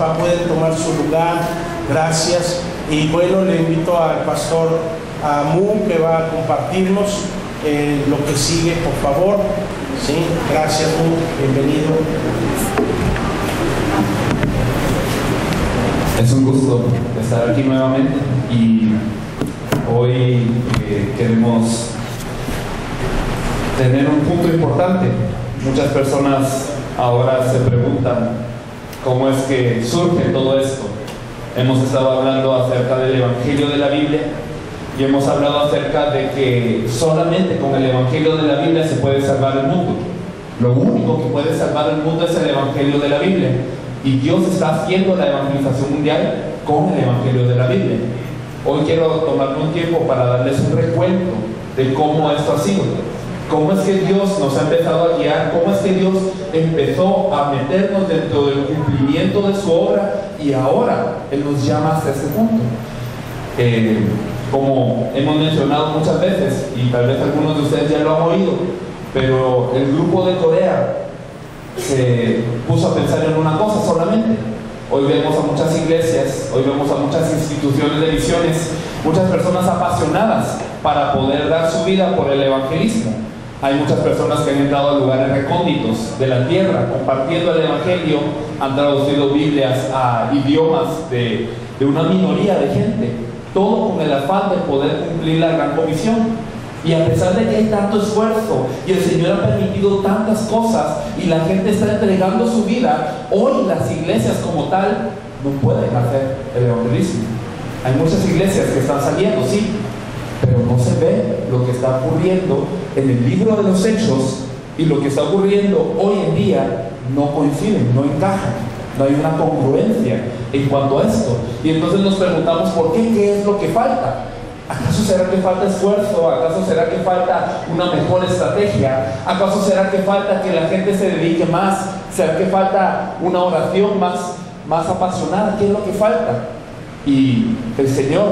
papá pueden tomar su lugar. Gracias. Y bueno, le invito al pastor Amu que va a compartirnos eh, lo que sigue, por favor. Sí, gracias, Mu. Bienvenido. Es un gusto estar aquí nuevamente y hoy eh, queremos tener un punto importante. Muchas personas ahora se preguntan cómo es que surge todo esto. Hemos estado hablando acerca del Evangelio de la Biblia y hemos hablado acerca de que solamente con el Evangelio de la Biblia se puede salvar el mundo. Lo único que puede salvar el mundo es el Evangelio de la Biblia. Y Dios está haciendo la evangelización mundial con el Evangelio de la Biblia. Hoy quiero tomarme un tiempo para darles un recuento de cómo esto ha sido. Cómo es que Dios nos ha empezado a guiar, cómo es que Dios empezó a meternos dentro del cumplimiento de su obra y ahora Él nos llama hasta este punto. Eh, como hemos mencionado muchas veces, y tal vez algunos de ustedes ya lo han oído, pero el grupo de Corea se puso a pensar en una cosa solamente. Hoy vemos a muchas iglesias, hoy vemos a muchas instituciones de misiones, muchas personas apasionadas para poder dar su vida por el evangelismo. Hay muchas personas que han entrado a lugares recónditos de la tierra compartiendo el Evangelio, han traducido Biblias a idiomas de, de una minoría de gente, todo con el afán de poder cumplir la gran comisión. Y a pesar de que hay tanto esfuerzo y el Señor ha permitido tantas cosas y la gente está entregando su vida, hoy las iglesias como tal no pueden hacer el evangelismo. Hay muchas iglesias que están saliendo, sí, pero no se ve lo que está ocurriendo en el libro de los hechos y lo que está ocurriendo hoy en día no coinciden, no encajan, no hay una congruencia en cuanto a esto. Y entonces nos preguntamos por qué, qué es lo que falta. ¿Acaso será que falta esfuerzo? ¿Acaso será que falta una mejor estrategia? ¿Acaso será que falta que la gente se dedique más? ¿Será que falta una oración más, más apasionada? ¿Qué es lo que falta? Y el Señor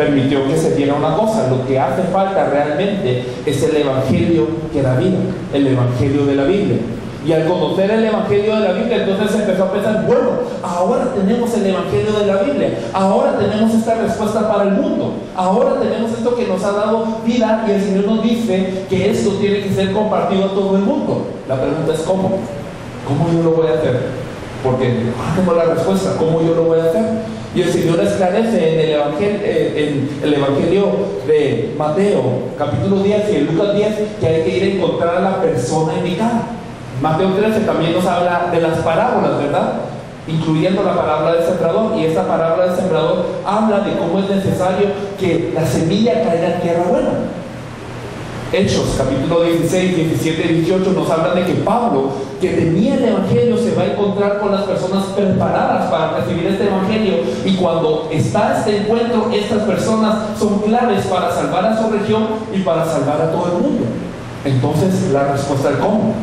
permitió que se diera una cosa. Lo que hace falta realmente es el Evangelio que da vida, el Evangelio de la Biblia. Y al conocer el Evangelio de la Biblia, entonces empezó a pensar, bueno, ahora tenemos el Evangelio de la Biblia, ahora tenemos esta respuesta para el mundo, ahora tenemos esto que nos ha dado vida y el Señor nos dice que esto tiene que ser compartido a todo el mundo. La pregunta es cómo, ¿cómo yo lo voy a hacer? Porque ah, tengo la respuesta, ¿cómo yo lo voy a hacer? Y el Señor esclarece en el, evangelio, en el Evangelio de Mateo, capítulo 10 y en Lucas 10, que hay que ir a encontrar a la persona indicada. Mateo 13 también nos habla de las parábolas, ¿verdad? Incluyendo la palabra del sembrador. Y esta palabra del sembrador habla de cómo es necesario que la semilla caiga en tierra buena. Hechos, capítulo 16, 17 y 18 nos hablan de que Pablo, que tenía el Evangelio, se va a encontrar con las personas preparadas para recibir este Evangelio. Y cuando está este encuentro, estas personas son claves para salvar a su región y para salvar a todo el mundo. Entonces, la respuesta es cómo.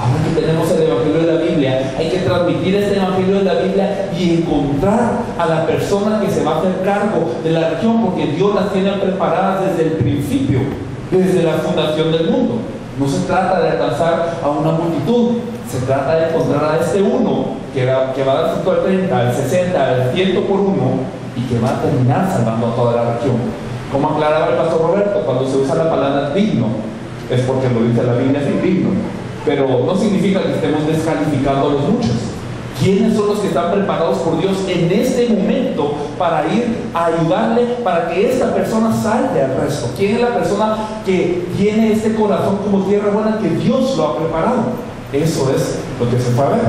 Ahora que tenemos el Evangelio de la Biblia, hay que transmitir este Evangelio de la Biblia y encontrar a la persona que se va a hacer cargo de la región, porque Dios las tiene preparadas desde el principio, desde la fundación del mundo. No se trata de alcanzar a una multitud, se trata de encontrar a este uno que va, que va al 30, al 60, al 100 por uno y que va a terminar salvando a toda la región. Como aclaraba el pastor Roberto, cuando se usa la palabra digno, es porque lo dice la Biblia, es digno pero no significa que estemos descalificando a los muchos. ¿Quiénes son los que están preparados por Dios en este momento para ir a ayudarle para que esta persona salve al resto? ¿Quién es la persona que tiene este corazón como tierra buena que Dios lo ha preparado? Eso es lo que se fue a ver.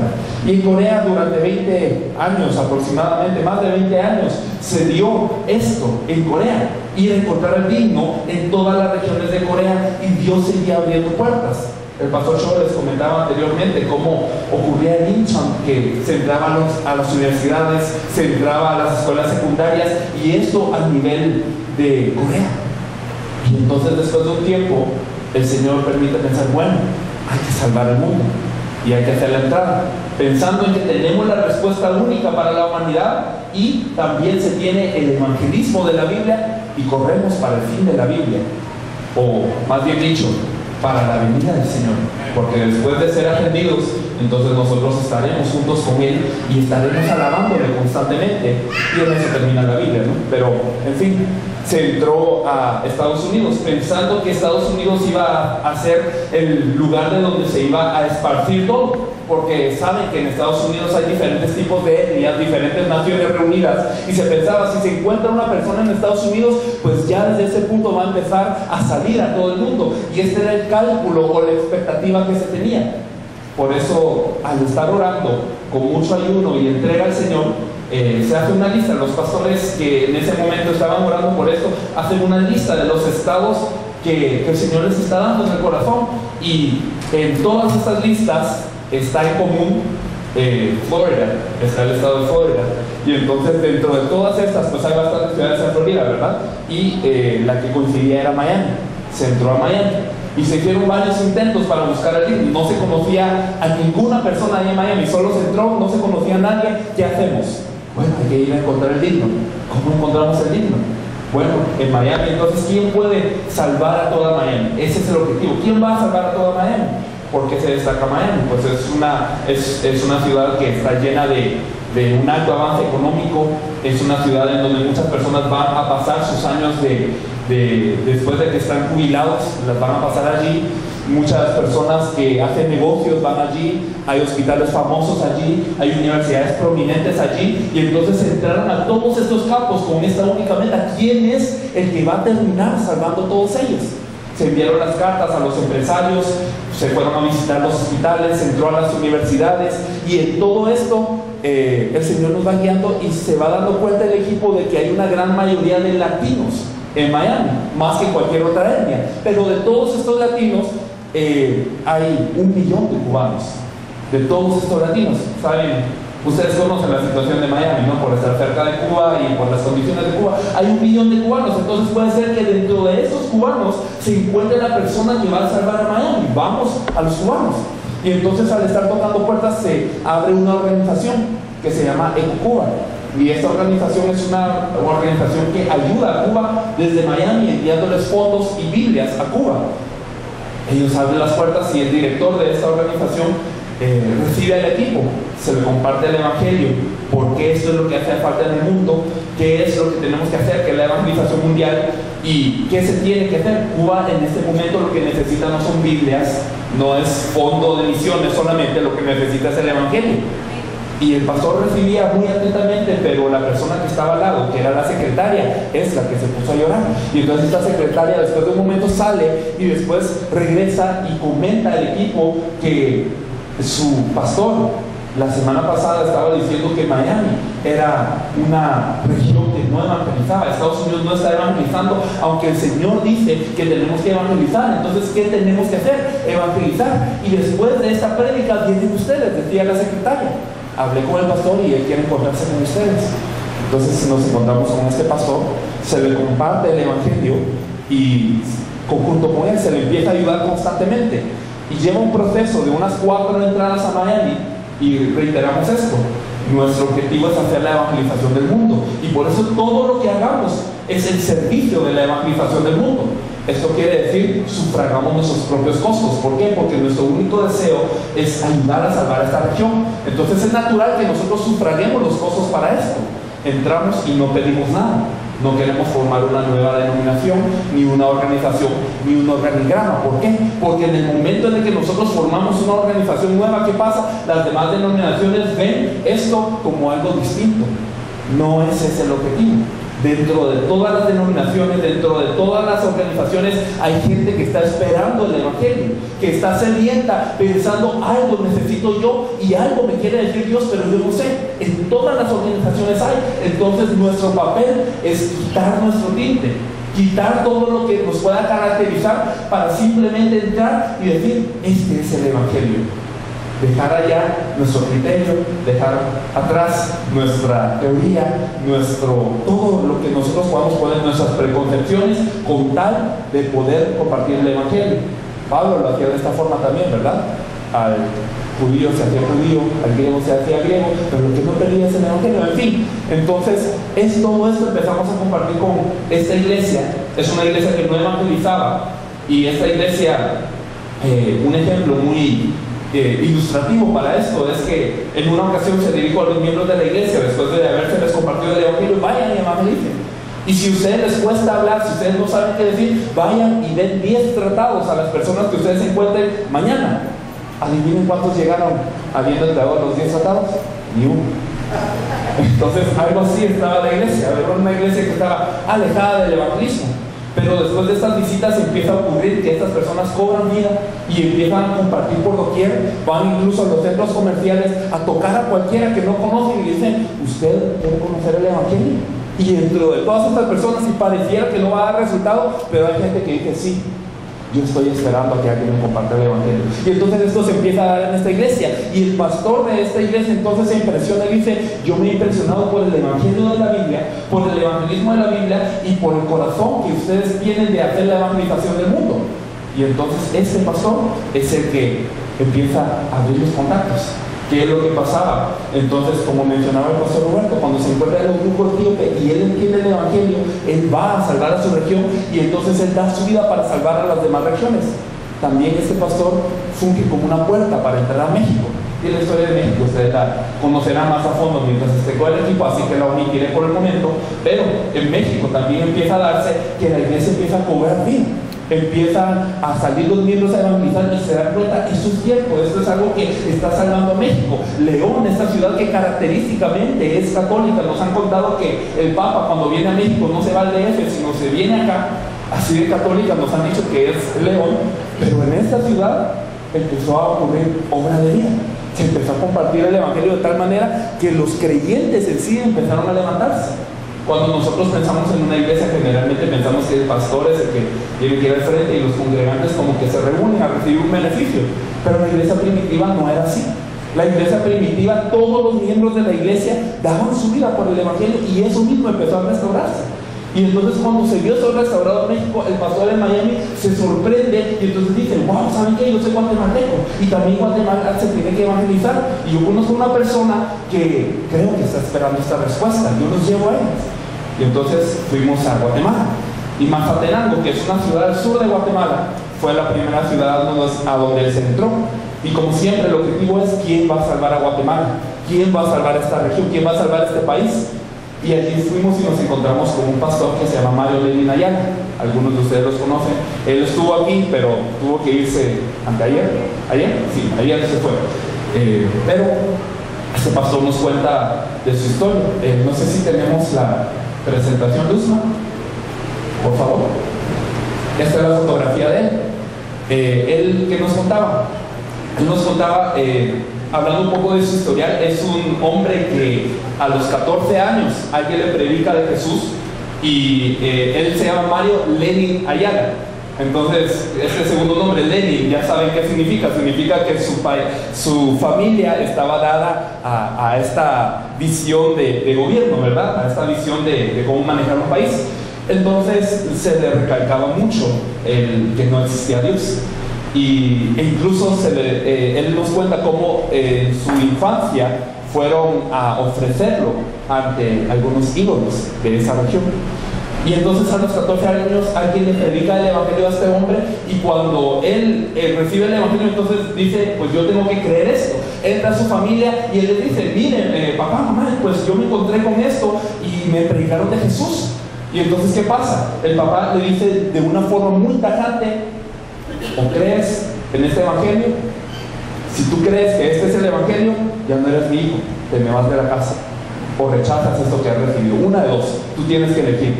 Y en Corea durante 20 años, aproximadamente más de 20 años, se dio esto en Corea. Ir a encontrar el digno en todas las regiones de Corea y Dios seguía abriendo puertas. El pastor Shaw les comentaba anteriormente cómo ocurría en Incheon, que se entraba a, las universidades, se entraba a las escuelas secundarias y esto a nivel de Corea. Y entonces después de un tiempo, el Señor permite pensar, bueno, hay que salvar el mundo y hay que hacer la entrada, pensando en que tenemos la respuesta única para la humanidad y también se tiene el evangelismo de la Biblia y corremos para el fin de la Biblia. O más bien dicho, para la venida del Señor. Porque después de ser atendidos entonces nosotros estaremos juntos con Él y estaremos alabándole constantemente. Y en eso termina la Biblia, ¿no? Pero, en fin, se entró a Estados Unidos pensando que Estados Unidos iba a ser el lugar de donde se iba a esparcir todo, porque saben que en Estados Unidos hay diferentes tipos de etnias, diferentes naciones reunidas, y se pensaba, si se encuentra una persona en Estados Unidos, pues ya desde ese punto va a empezar a salir a todo el mundo, y este era el cálculo o la expectativa que se tenía. Por eso, al estar orando con mucho ayuno y entrega al Señor, eh, se hace una lista, los pastores que en ese momento estaban orando por esto, hacen una lista de los estados que, el Señor les está dando en el corazón y en todas estas listas está en común eh, Florida, está el estado de Florida. Y entonces dentro de todas estas, pues hay bastantes ciudades en Florida, ¿verdad? Y eh, la que coincidía era Miami, se entró a Miami. Y se hicieron varios intentos para buscar al libro. No se conocía a ninguna persona ahí en Miami, solo se entró, no se conocía a nadie. ¿Qué hacemos? Bueno, hay que ir a encontrar el digno. ¿Cómo encontramos el digno? Bueno, en Miami, entonces, ¿quién puede salvar a toda Miami? Ese es el objetivo. ¿Quién va a salvar a toda Miami? ¿Por qué se destaca Miami? Pues es una, es, es una ciudad que está llena de, de, un alto avance económico, es una ciudad en donde muchas personas van a pasar sus años de, de, después de que están jubilados, las van a pasar allí. Muchas personas que hacen negocios van allí, hay hospitales famosos allí, hay universidades prominentes allí, y entonces entraron a todos estos campos con esta única meta, ¿quién es el que va a terminar salvando todos ellos? Se enviaron las cartas a los empresarios, se fueron a visitar los hospitales, se entró a las universidades, y en todo esto eh, el Señor nos va guiando y se va dando cuenta el equipo de que hay una gran mayoría de latinos en Miami, más que cualquier otra etnia. Pero de todos estos latinos, eh, hay un millón de cubanos, de todos estos latinos. Saben, ustedes conocen la situación de Miami, ¿no? Por estar cerca de Cuba y por las condiciones de Cuba. Hay un millón de cubanos, entonces puede ser que dentro de esos cubanos se encuentre la persona que va a salvar a Miami. Vamos a los cubanos. Y entonces al estar tocando puertas se abre una organización que se llama EcoCuba. Y esta organización es una organización que ayuda a Cuba desde Miami enviándoles fondos y Biblias a Cuba. Ellos abren las puertas y el director de esta organización eh, recibe al equipo, se le comparte el Evangelio, porque esto es lo que hace falta en el mundo, qué es lo que tenemos que hacer, que es la evangelización mundial y qué se tiene que hacer. Cuba en este momento lo que necesita no son Biblias, no es fondo de misiones solamente, lo que necesita es el Evangelio. Y el pastor recibía muy atentamente, pero la persona que estaba al lado, que era la secretaria, es la que se puso a llorar. Y entonces esta secretaria después de un momento sale y después regresa y comenta al equipo que su pastor la semana pasada estaba diciendo que Miami era una región que no evangelizaba. Estados Unidos no está evangelizando, aunque el Señor dice que tenemos que evangelizar. Entonces, ¿qué tenemos que hacer? Evangelizar. Y después de esta prédica vienen ustedes, decía la secretaria hablé con el pastor y él quiere encontrarse con ustedes. Entonces nos encontramos con este pastor, se le comparte el Evangelio y conjunto con él se le empieza a ayudar constantemente. Y lleva un proceso de unas cuatro entradas a Miami y reiteramos esto. Nuestro objetivo es hacer la evangelización del mundo. Y por eso todo lo que hagamos es el servicio de la evangelización del mundo. Esto quiere decir, sufragamos nuestros propios costos. ¿Por qué? Porque nuestro único deseo es ayudar a salvar esta región. Entonces es natural que nosotros sufraguemos los costos para esto. Entramos y no pedimos nada. No queremos formar una nueva denominación, ni una organización, ni un organigrama. ¿Por qué? Porque en el momento en el que nosotros formamos una organización nueva, ¿qué pasa? Las demás denominaciones ven esto como algo distinto. No es ese el objetivo. Dentro de todas las denominaciones, dentro de todas las organizaciones, hay gente que está esperando el Evangelio, que está sedienta, pensando algo necesito yo y algo me quiere decir Dios, pero yo no sé. En todas las organizaciones hay. Entonces nuestro papel es quitar nuestro tinte, quitar todo lo que nos pueda caracterizar para simplemente entrar y decir, este es el Evangelio dejar allá nuestro criterio, dejar atrás nuestra teoría, nuestro todo lo que nosotros podamos poner nuestras preconcepciones con tal de poder compartir el evangelio. Pablo lo hacía de esta forma también, ¿verdad? Al judío se hacía judío, al griego se hacía griego, pero lo que no perdía es el evangelio. En fin, entonces es todo esto empezamos a compartir con esta iglesia. Es una iglesia que no evangelizaba y esta iglesia, eh, un ejemplo muy eh, ilustrativo para esto es que en una ocasión se dijo a los miembros de la iglesia, después de haberse les compartido el evangelio, vayan y evangelicen. Y si a ustedes les cuesta hablar, si ustedes no saben qué decir, vayan y den 10 tratados a las personas que ustedes encuentren mañana. Adivinen cuántos llegaron habiendo entregado los 10 tratados. Ni uno. Entonces, algo así estaba la iglesia. Una iglesia que estaba alejada del evangelismo. Pero después de estas visitas empieza a ocurrir que estas personas cobran vida y empiezan a compartir por doquier, van incluso a los centros comerciales a tocar a cualquiera que no conocen y dicen, ¿usted quiere conocer el Evangelio? Y dentro de todas estas personas, si pareciera que no va a dar resultado, pero hay gente que dice, sí, yo estoy esperando a que alguien me comparta el Evangelio. Y entonces esto se empieza a dar en esta iglesia. Y el pastor de esta iglesia entonces se impresiona y dice, yo me he impresionado por el Evangelio de la Biblia, por el evangelismo de la Biblia y por el corazón que ustedes tienen de hacer la evangelización del mundo. Y entonces ese pastor es el que empieza a abrir los contactos. ¿Qué es lo que pasaba? Entonces, como mencionaba el pastor Roberto, cuando se encuentra en un grupo etíope y él entiende el Evangelio, él va a salvar a su región y entonces él da su vida para salvar a las demás regiones. También este pastor funge como una puerta para entrar a México. Y la historia de México ustedes la conocerán más a fondo mientras esté con el equipo, así que la omitiré por el momento. Pero en México también empieza a darse que la iglesia empieza a cobrar vida empiezan a salir los miembros a evangelizar y se dan cuenta, eso es cierto, esto es algo que está salvando a México. León, esta ciudad que característicamente es católica, nos han contado que el Papa cuando viene a México no se va al DF, sino se viene acá, así de católica nos han dicho que es León, pero en esta ciudad empezó a ocurrir obra de vida. Se empezó a compartir el Evangelio de tal manera que los creyentes en sí empezaron a levantarse. Cuando nosotros pensamos en una iglesia, generalmente pensamos que el pastor es el que tiene que ir al frente y los congregantes como que se reúnen a recibir un beneficio. Pero la iglesia primitiva no era así. La iglesia primitiva, todos los miembros de la iglesia daban su vida por el Evangelio y eso mismo empezó a restaurarse. Y entonces cuando se vio eso restaurado en México, el pastor de Miami se sorprende y entonces dice, wow, ¿saben qué? Yo soy guatemalteco y también Guatemala se tiene que evangelizar. Y yo conozco una persona que creo que está esperando esta respuesta. Yo los llevo a ellos. Y entonces fuimos a Guatemala. Y Mazatenango, que es una ciudad al sur de Guatemala, fue la primera ciudad a donde él se entró. Y como siempre, el objetivo es quién va a salvar a Guatemala, quién va a salvar esta región, quién va a salvar este país. Y allí fuimos y nos encontramos con un pastor que se llama Mario Lenin Ayala. Algunos de ustedes los conocen. Él estuvo aquí, pero tuvo que irse anteayer. ¿Ayer? Sí, ayer se fue. Eh, pero este pastor nos cuenta de su historia. Eh, no sé si tenemos la, Presentación Luzma, por favor. Esta es la fotografía de él. Eh, él que nos contaba, él nos contaba, eh, hablando un poco de su historial, es un hombre que a los 14 años alguien le predica de Jesús y eh, él se llama Mario Lenin Ayala. Entonces, este segundo nombre, Lenin, ya saben qué significa. Significa que su familia estaba dada a, esta visión de, gobierno, ¿verdad? A esta visión de, cómo manejar un país. Entonces, se le recalcaba mucho el que no existía Dios. Y, e incluso se eh, él nos cuenta cómo en su infancia fueron a ofrecerlo ante algunos ídolos de esa región. Y entonces a los 14 años alguien le predica el Evangelio a este hombre y cuando él, recibe el Evangelio entonces dice, pues yo tengo que creer esto. Entra a su familia y él le dice, miren, eh, papá, mamá, pues yo me encontré con esto y me predicaron de Jesús. Y entonces, ¿qué pasa? El papá le dice de una forma muy tajante, o crees en este Evangelio, si tú crees que este es el Evangelio, ya no eres mi hijo, te me vas de la casa. O rechazas esto que has recibido. Una de dos, tú tienes que elegir.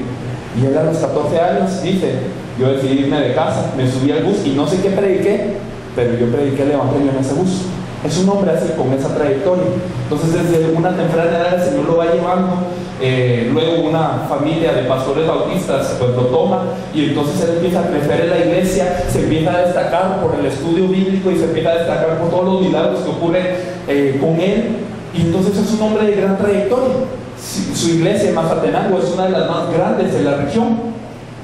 Y él a los 14 años dice, yo decidí irme de casa, me subí al bus y no sé qué prediqué, pero yo prediqué el Evangelio en ese bus. Es un hombre así, con esa trayectoria. Entonces desde una temprana edad el Señor lo va llevando. Eh, luego una familia de pastores bautistas pues lo toma y entonces él empieza a crecer en la iglesia, se empieza a destacar por el estudio bíblico y se empieza a destacar por todos los milagros que ocurren eh, con él. Y entonces es un hombre de gran trayectoria su iglesia en Mazatenango es una de las más grandes de la región.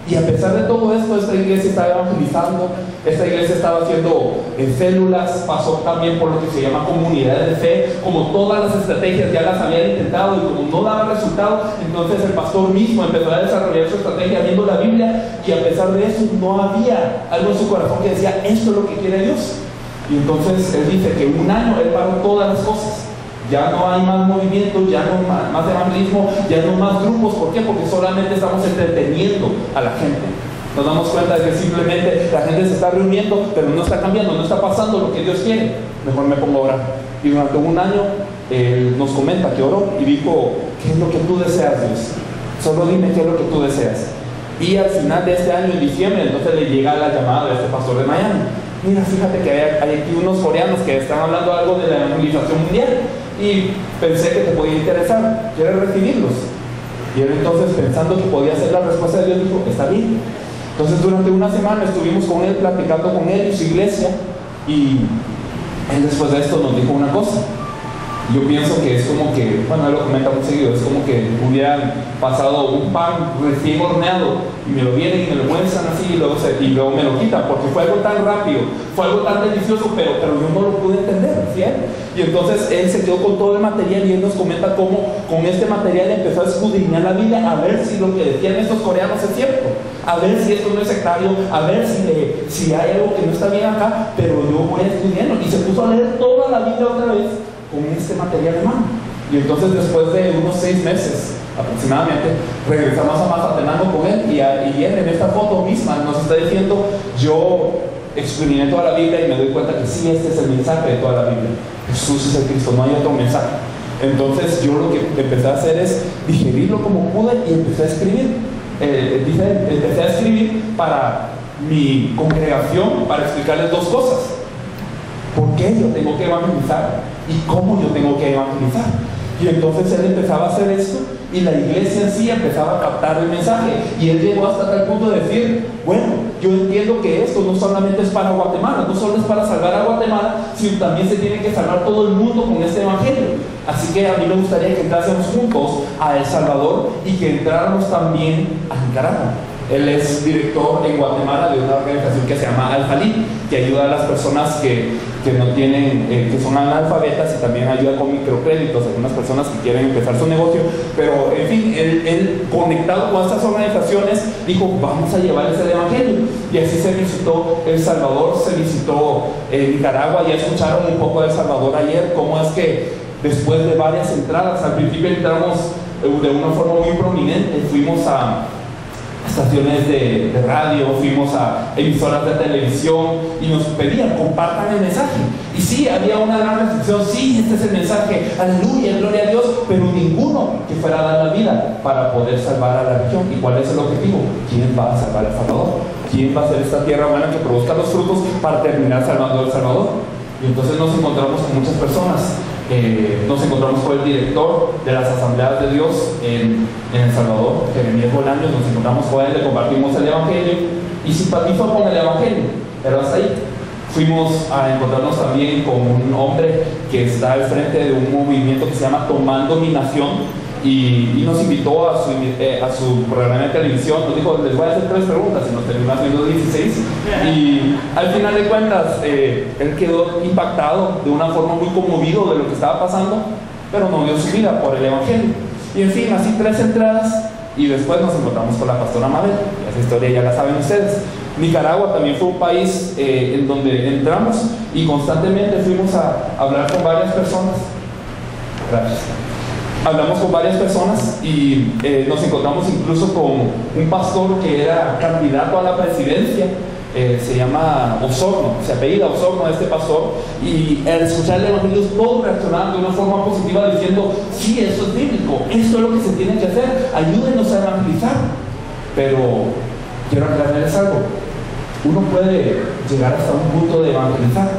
Y a pesar de todo esto, esta iglesia estaba evangelizando, esta iglesia estaba haciendo en células, pasó también por lo que se llama comunidad de fe, como todas las estrategias ya las habían intentado y como no daba resultado, entonces el pastor mismo empezó a desarrollar su estrategia viendo la Biblia y a pesar de eso no había algo en su corazón que decía, esto es lo que quiere Dios. Y entonces él dice que un año él paró todas las cosas. Ya no hay más movimiento, ya no más, más evangelismo, ya no más grupos. ¿Por qué? Porque solamente estamos entreteniendo a la gente. Nos damos cuenta de que simplemente la gente se está reuniendo, pero no está cambiando, no está pasando lo que Dios quiere. Mejor me pongo a orar. Y durante un año él nos comenta que oró y dijo, ¿qué es lo que tú deseas, Dios? Solo dime qué es lo que tú deseas. Y al final de este año, en diciembre, entonces le llega la llamada de este pastor de Miami. Mira, fíjate que hay, hay aquí unos coreanos que están hablando algo de la evangelización mundial y pensé que te podía interesar, ¿quieres recibirlos? Y él entonces pensando que podía ser la respuesta de Dios dijo, está bien. Entonces durante una semana estuvimos con él, platicando con él y su iglesia y él después de esto nos dijo una cosa. Yo pienso que es como que, bueno, lo comenta muy seguido, es como que hubieran pasado un pan recién horneado y me lo vienen y me lo muestran así y luego, se, y luego me lo quitan, porque fue algo tan rápido, fue algo tan delicioso, pero, pero yo no lo pude entender, ¿sí? Y entonces él se quedó con todo el material y él nos comenta cómo con este material empezó a escudriñar la Biblia a ver si lo que decían estos coreanos es cierto, a ver si esto no es sectario, a ver si, le, si hay algo que no está bien acá, pero yo voy estudiando. Y se puso a leer toda la Biblia otra vez con este material de mano. Y entonces después de unos seis meses aproximadamente, regresamos a Mazatenango con él y, y él en esta foto misma nos está diciendo, yo experimenté toda la Biblia y me doy cuenta que sí, este es el mensaje de toda la Biblia. Jesús es el Cristo, no hay otro mensaje. Entonces yo lo que empecé a hacer es digerirlo como pude y empecé a escribir. Eh, empecé a escribir para mi congregación para explicarles dos cosas. ¿Por qué yo tengo que evangelizar? ¿Y cómo yo tengo que evangelizar? Y entonces él empezaba a hacer esto y la iglesia en sí empezaba a captar el mensaje. Y él llegó hasta tal punto de decir, bueno, yo entiendo que esto no solamente es para Guatemala, no solo es para salvar a Guatemala, sino también se tiene que salvar todo el mundo con este evangelio. Así que a mí me gustaría que entrásemos juntos a El Salvador y que entráramos también a Nicaragua. Él es director en Guatemala de una organización que se llama Alfalí, que ayuda a las personas que, que no tienen, eh, que son analfabetas y también ayuda con microcréditos a algunas personas que quieren empezar su negocio. Pero, en fin, él, conectado con estas organizaciones dijo, vamos a llevarles el Evangelio. Y así se visitó El Salvador, se visitó eh, Nicaragua, ya escucharon un poco de El Salvador ayer, cómo es que después de varias entradas, al principio entramos eh, de una forma muy prominente, fuimos a estaciones de, radio, fuimos a emisoras de televisión y nos pedían, compartan el mensaje. Y sí, había una gran restricción, sí, este es el mensaje, aleluya, gloria a Dios, pero ninguno que fuera a dar la vida para poder salvar a la región. ¿Y cuál es el objetivo? ¿Quién va a salvar a El Salvador? ¿Quién va a ser esta tierra humana que produzca los frutos para terminar salvando a El Salvador? Y entonces nos encontramos con muchas personas eh, nos encontramos con el director de las asambleas de Dios en, El Salvador, Jeremías Bolaños, nos encontramos con él, le compartimos el Evangelio y simpatizó con el Evangelio, pero hasta ahí. Fuimos a encontrarnos también con un hombre que está al frente de un movimiento que se llama Tomando mi Nación, y, nos invitó a su, eh, a su programa de televisión, nos dijo, les voy a hacer tres preguntas y nos terminó haciendo 16. Y al final de cuentas, eh, él quedó impactado de una forma muy conmovido de lo que estaba pasando, pero no dio su vida por el Evangelio. Y en fin, así tres entradas y después nos encontramos con la pastora Mabel. Esa historia ya la saben ustedes. Nicaragua también fue un país eh, en donde entramos y constantemente fuimos a hablar con varias personas. Gracias hablamos con varias personas y eh, nos encontramos incluso con un pastor que era candidato a la presidencia. Eh, se llama Osorno, se apellida Osorno este pastor, y al escuchar el Evangelio todos reaccionaban de una forma positiva diciendo, sí, eso es bíblico, esto es lo que se tiene que hacer, ayúdenos a evangelizar. Pero quiero aclararles algo, uno puede llegar hasta un punto de evangelizar,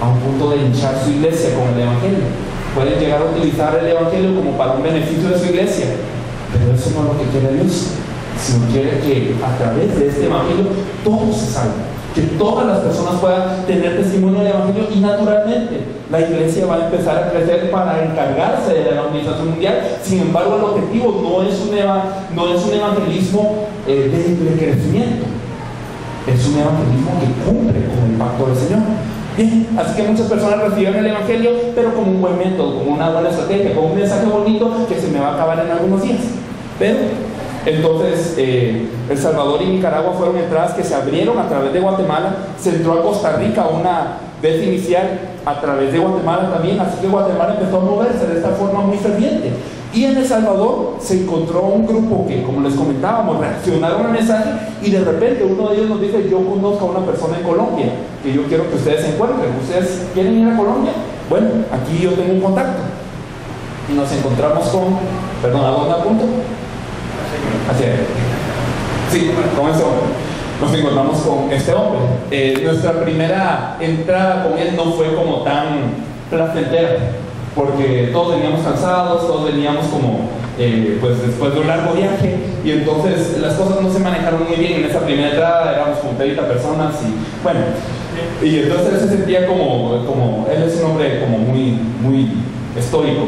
a un punto de hinchar su iglesia con el Evangelio pueden llegar a utilizar el Evangelio como para un beneficio de su iglesia. Pero eso no es lo que quiere Dios, sino quiere que a través de este Evangelio todos se salven, que todas las personas puedan tener testimonio del Evangelio y naturalmente la iglesia va a empezar a crecer para encargarse de la evangelización mundial. Sin embargo, el objetivo no es un, no es un evangelismo eh, de crecimiento, es un evangelismo que cumple con el pacto del Señor. Así que muchas personas reciben el Evangelio, pero como un buen método, como una buena estrategia, como un mensaje bonito que se me va a acabar en algunos días. Pero, entonces, eh, El Salvador y Nicaragua fueron entradas que se abrieron a través de Guatemala, se entró a Costa Rica una, vez inicial a través de Guatemala también, así que Guatemala empezó a moverse de esta forma muy ferviente. Y en El Salvador se encontró un grupo que, como les comentábamos, reaccionaron al mensaje y de repente uno de ellos nos dice, yo conozco a una persona en Colombia que yo quiero que ustedes se encuentren. ¿Ustedes quieren ir a Colombia? Bueno, aquí yo tengo un contacto. Y nos encontramos con, perdón, ¿a dónde apunto? Hacia Sí, con ese hombre. Nos encontramos con este hombre. Eh, nuestra primera entrada con él no fue como tan placentera, porque todos veníamos cansados, todos veníamos como, eh, pues después de un largo viaje, y entonces las cosas no se manejaron muy bien en esa primera entrada, éramos como 30 personas, y bueno, y entonces él se sentía como, como él es un hombre como muy, muy estoico.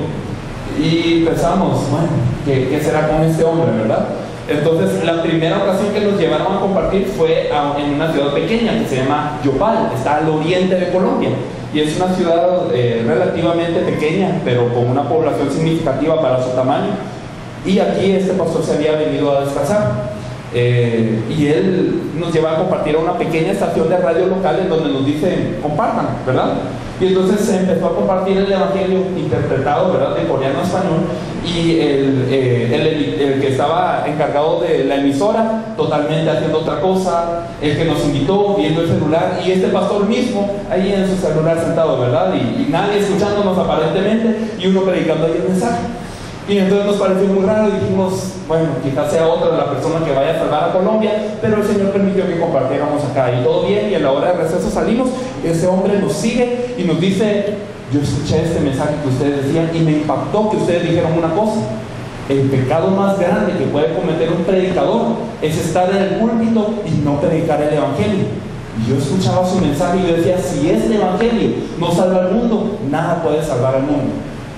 Y pensamos, bueno, ¿qué, ¿qué será con este hombre, verdad? Entonces, la primera ocasión que nos llevaron a compartir fue en una ciudad pequeña que se llama Yopal, está al oriente de Colombia. Y es una ciudad eh, relativamente pequeña, pero con una población significativa para su tamaño. Y aquí este pastor se había venido a descansar. Eh, y él nos lleva a compartir a una pequeña estación de radio local en donde nos dice, compartan, ¿verdad? Y entonces se empezó a compartir el Evangelio interpretado, ¿verdad?, de coreano a español, y el, eh, el, que estaba encargado de la emisora totalmente haciendo otra cosa, el que nos invitó viendo el celular, y este pastor mismo ahí en su celular sentado, ¿verdad? Y, y nadie escuchándonos aparentemente, y uno predicando ahí el mensaje. Y entonces nos pareció muy raro y dijimos, bueno, quizás sea otra la persona que vaya a salvar a Colombia, pero el Señor permitió que compartiéramos acá y todo bien y a la hora de receso salimos, ese hombre nos sigue y nos dice, yo escuché este mensaje que ustedes decían y me impactó que ustedes dijeron una cosa. El pecado más grande que puede cometer un predicador es estar en el púlpito y no predicar el Evangelio. Y yo escuchaba su mensaje y yo decía, si este Evangelio no salva al mundo, nada puede salvar al mundo.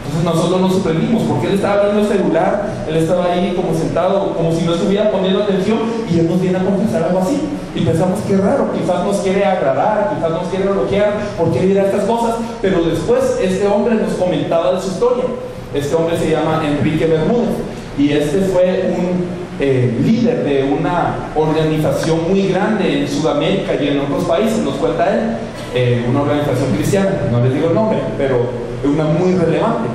Entonces nosotros nos sorprendimos porque él estaba viendo el celular, él estaba ahí como sentado, como si no estuviera poniendo atención y él nos viene a confesar algo así. Y pensamos que raro, quizás nos quiere agradar, quizás nos quiere bloquear, por qué dirá estas cosas, pero después este hombre nos comentaba de su historia. Este hombre se llama Enrique Bermúdez y este fue un eh, líder de una organización muy grande en Sudamérica y en otros países, nos cuenta él, eh, una organización cristiana, no les digo el nombre, pero una muy relevante.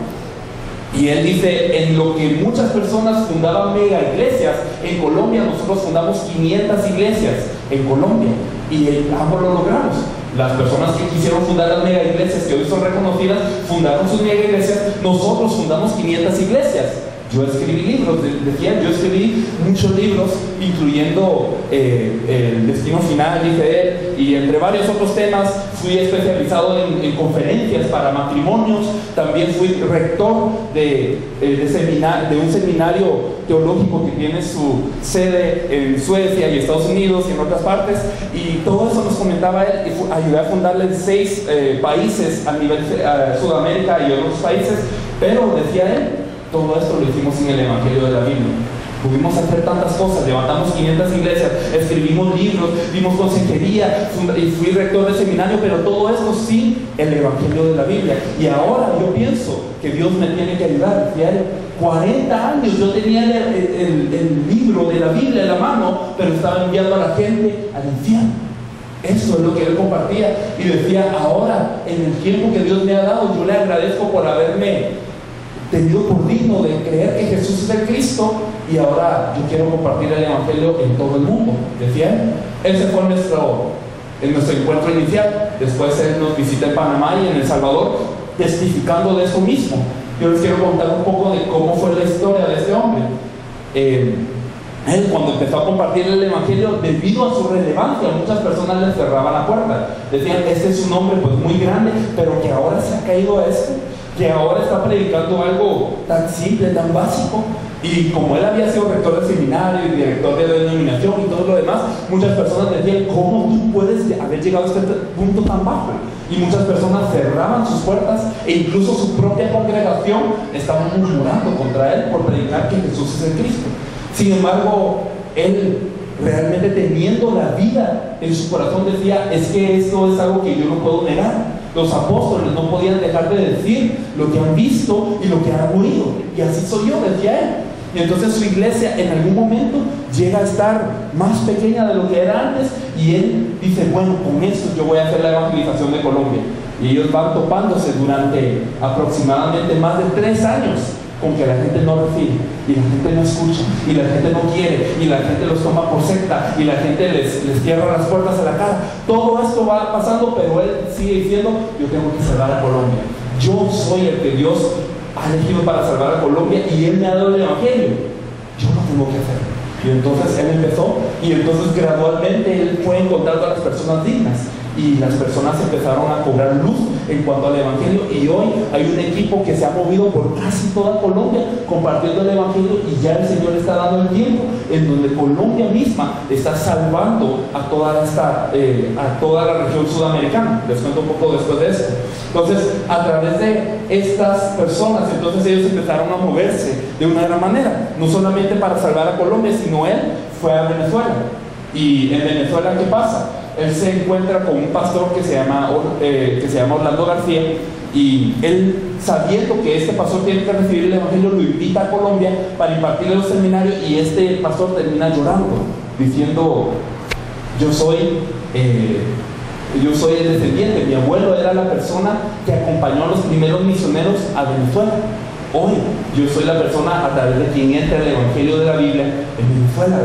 Y él dice, en lo que muchas personas fundaban mega iglesias, en Colombia nosotros fundamos 500 iglesias en Colombia y ambos lo logramos. Las personas que quisieron fundar las mega iglesias, que hoy son reconocidas, fundaron sus mega iglesias, nosotros fundamos 500 iglesias. Yo escribí libros, decía, yo escribí muchos libros, incluyendo eh, El Destino Final, dice él, y entre varios otros temas fui especializado en, conferencias para matrimonios, también fui rector de, eh, de, un seminario teológico que tiene su sede en Suecia y Estados Unidos y en otras partes, y todo eso nos comentaba él, y ayudé a fundarle seis eh, países a nivel Sudamérica y otros países, pero decía él, todo esto lo hicimos en el Evangelio de la Biblia. Pudimos hacer tantas cosas, levantamos 500 iglesias, escribimos libros, dimos consejería, fui rector de seminario, pero todo esto sin el Evangelio de la Biblia. Y ahora yo pienso que Dios me tiene que ayudar. Ya 40 años yo tenía el libro de la Biblia en la mano, pero estaba enviando a la gente al infierno. Eso es lo que él compartía y decía, ahora en el tiempo que Dios me ha dado, yo le agradezco por haberme tenido por digno de creer que Jesús es el Cristo y ahora yo quiero compartir el Evangelio en todo el mundo. ¿Decía él? Ese fue nuestro, en nuestro encuentro inicial. Después él nos visita en Panamá y en El Salvador, testificando de eso mismo. Yo les quiero contar un poco de cómo fue la historia de este hombre. Eh, él cuando empezó a compartir el Evangelio, debido a su relevancia, muchas personas le cerraban la puerta. Decían, este es un hombre pues muy grande, pero que ahora se ha caído a esto que ahora está predicando algo tan simple, tan básico. Y como él había sido rector de seminario y director de denominación y todo lo demás, muchas personas decían, ¿cómo tú puedes haber llegado a este punto tan bajo? Y muchas personas cerraban sus puertas e incluso su propia congregación estaba murmurando contra él por predicar que Jesús es el Cristo. Sin embargo, él realmente teniendo la vida en su corazón decía, es que esto es algo que yo no puedo negar. Los apóstoles no podían dejar de decir lo que han visto y lo que han oído. Y así soy yo, decía él. Y entonces su iglesia en algún momento llega a estar más pequeña de lo que era antes y él dice, bueno, con esto yo voy a hacer la evangelización de Colombia. Y ellos van topándose durante aproximadamente más de tres años con que la gente no recibe y la gente no escucha y la gente no quiere y la gente los toma por secta y la gente les, les cierra las puertas a la cara. Todo esto va pasando, pero él sigue diciendo, yo tengo que salvar a Colombia. Yo soy el que Dios ha elegido para salvar a Colombia y él me ha dado el Evangelio. Yo no tengo que hacerlo. Y entonces él empezó y entonces gradualmente él fue encontrando a las personas dignas y las personas empezaron a cobrar luz en cuanto al Evangelio y hoy hay un equipo que se ha movido por casi toda Colombia compartiendo el Evangelio y ya el Señor está dando el tiempo en donde Colombia misma está salvando a toda esta eh, a toda la región sudamericana. Les cuento un poco después de esto entonces a través de estas personas entonces ellos empezaron a moverse de una gran manera no solamente para salvar a Colombia sino él fue a Venezuela. Y en Venezuela ¿qué pasa? Él se encuentra con un pastor que se llama, eh, que se llama Orlando García y él, sabiendo que este pastor tiene que recibir el Evangelio, lo invita a Colombia para impartirle los seminarios y este pastor termina llorando, diciendo, yo soy... Eh, yo soy el descendiente, mi abuelo era la persona que acompañó a los primeros misioneros a Venezuela. Hoy yo soy la persona a través de quien entra el Evangelio de la Biblia en Venezuela.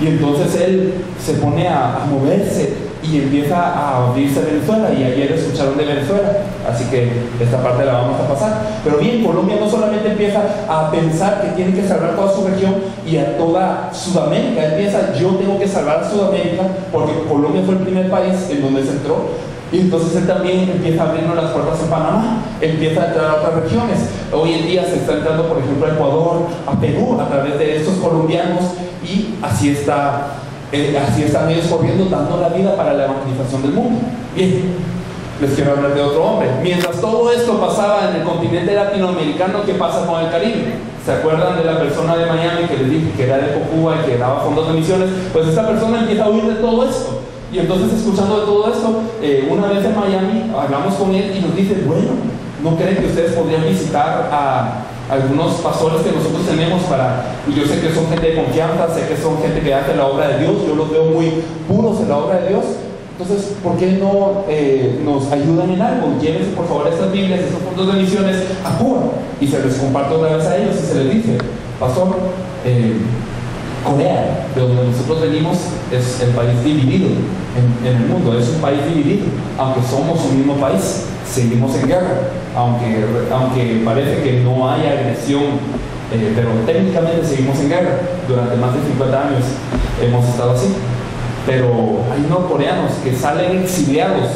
Y entonces él se pone a, moverse y empieza a abrirse Venezuela. Y ayer escucharon de Venezuela, así que esta parte la vamos a pasar. Pero bien, Colombia no solamente empieza a pensar que tiene que salvar toda su región y a toda Sudamérica. Él piensa, yo tengo que salvar a Sudamérica porque Colombia fue el primer país en donde se entró. Y entonces él también empieza a abrirnos las puertas en Panamá, empieza a entrar a otras regiones. Hoy en día se está entrando, por ejemplo, a Ecuador, a Perú, a través de estos colombianos y así está, eh, así están ellos corriendo, dando la vida para la evangelización del mundo. Bien, les quiero hablar de otro hombre. Mientras todo esto pasaba en el continente latinoamericano, ¿qué pasa con el Caribe? ¿Se acuerdan de la persona de Miami que les dije que era de Cuba y que daba fondos de misiones? Pues esta persona empieza a oír de todo esto. Y entonces escuchando de todo esto, eh, una vez en Miami hablamos con él y nos dice, bueno, ¿no creen que ustedes podrían visitar a algunos pastores que nosotros tenemos para, yo sé que son gente de confianza, sé que son gente que hace la obra de Dios, yo los veo muy puros en la obra de Dios. Entonces, ¿por qué no eh, nos ayudan en algo? Llévense por favor estas Biblias, estos puntos de misiones a Cuba y se les comparto otra vez a ellos y se les dice, pastor, eh, Corea, de donde nosotros venimos, es el país dividido en, en, el mundo, es un país dividido, aunque somos un mismo país, seguimos en guerra aunque, aunque parece que no hay agresión, eh, pero técnicamente seguimos en guerra. Durante más de 50 años hemos estado así. Pero hay norcoreanos que salen exiliados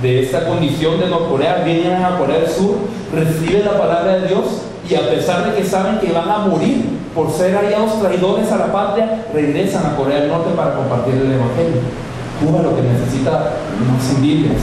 de esta condición de Norcorea, vienen a Corea del Sur, reciben la palabra de Dios y a pesar de que saben que van a morir por ser hallados traidores a la patria, regresan a Corea del Norte para compartir el Evangelio. Cuba lo que necesita no son Biblias,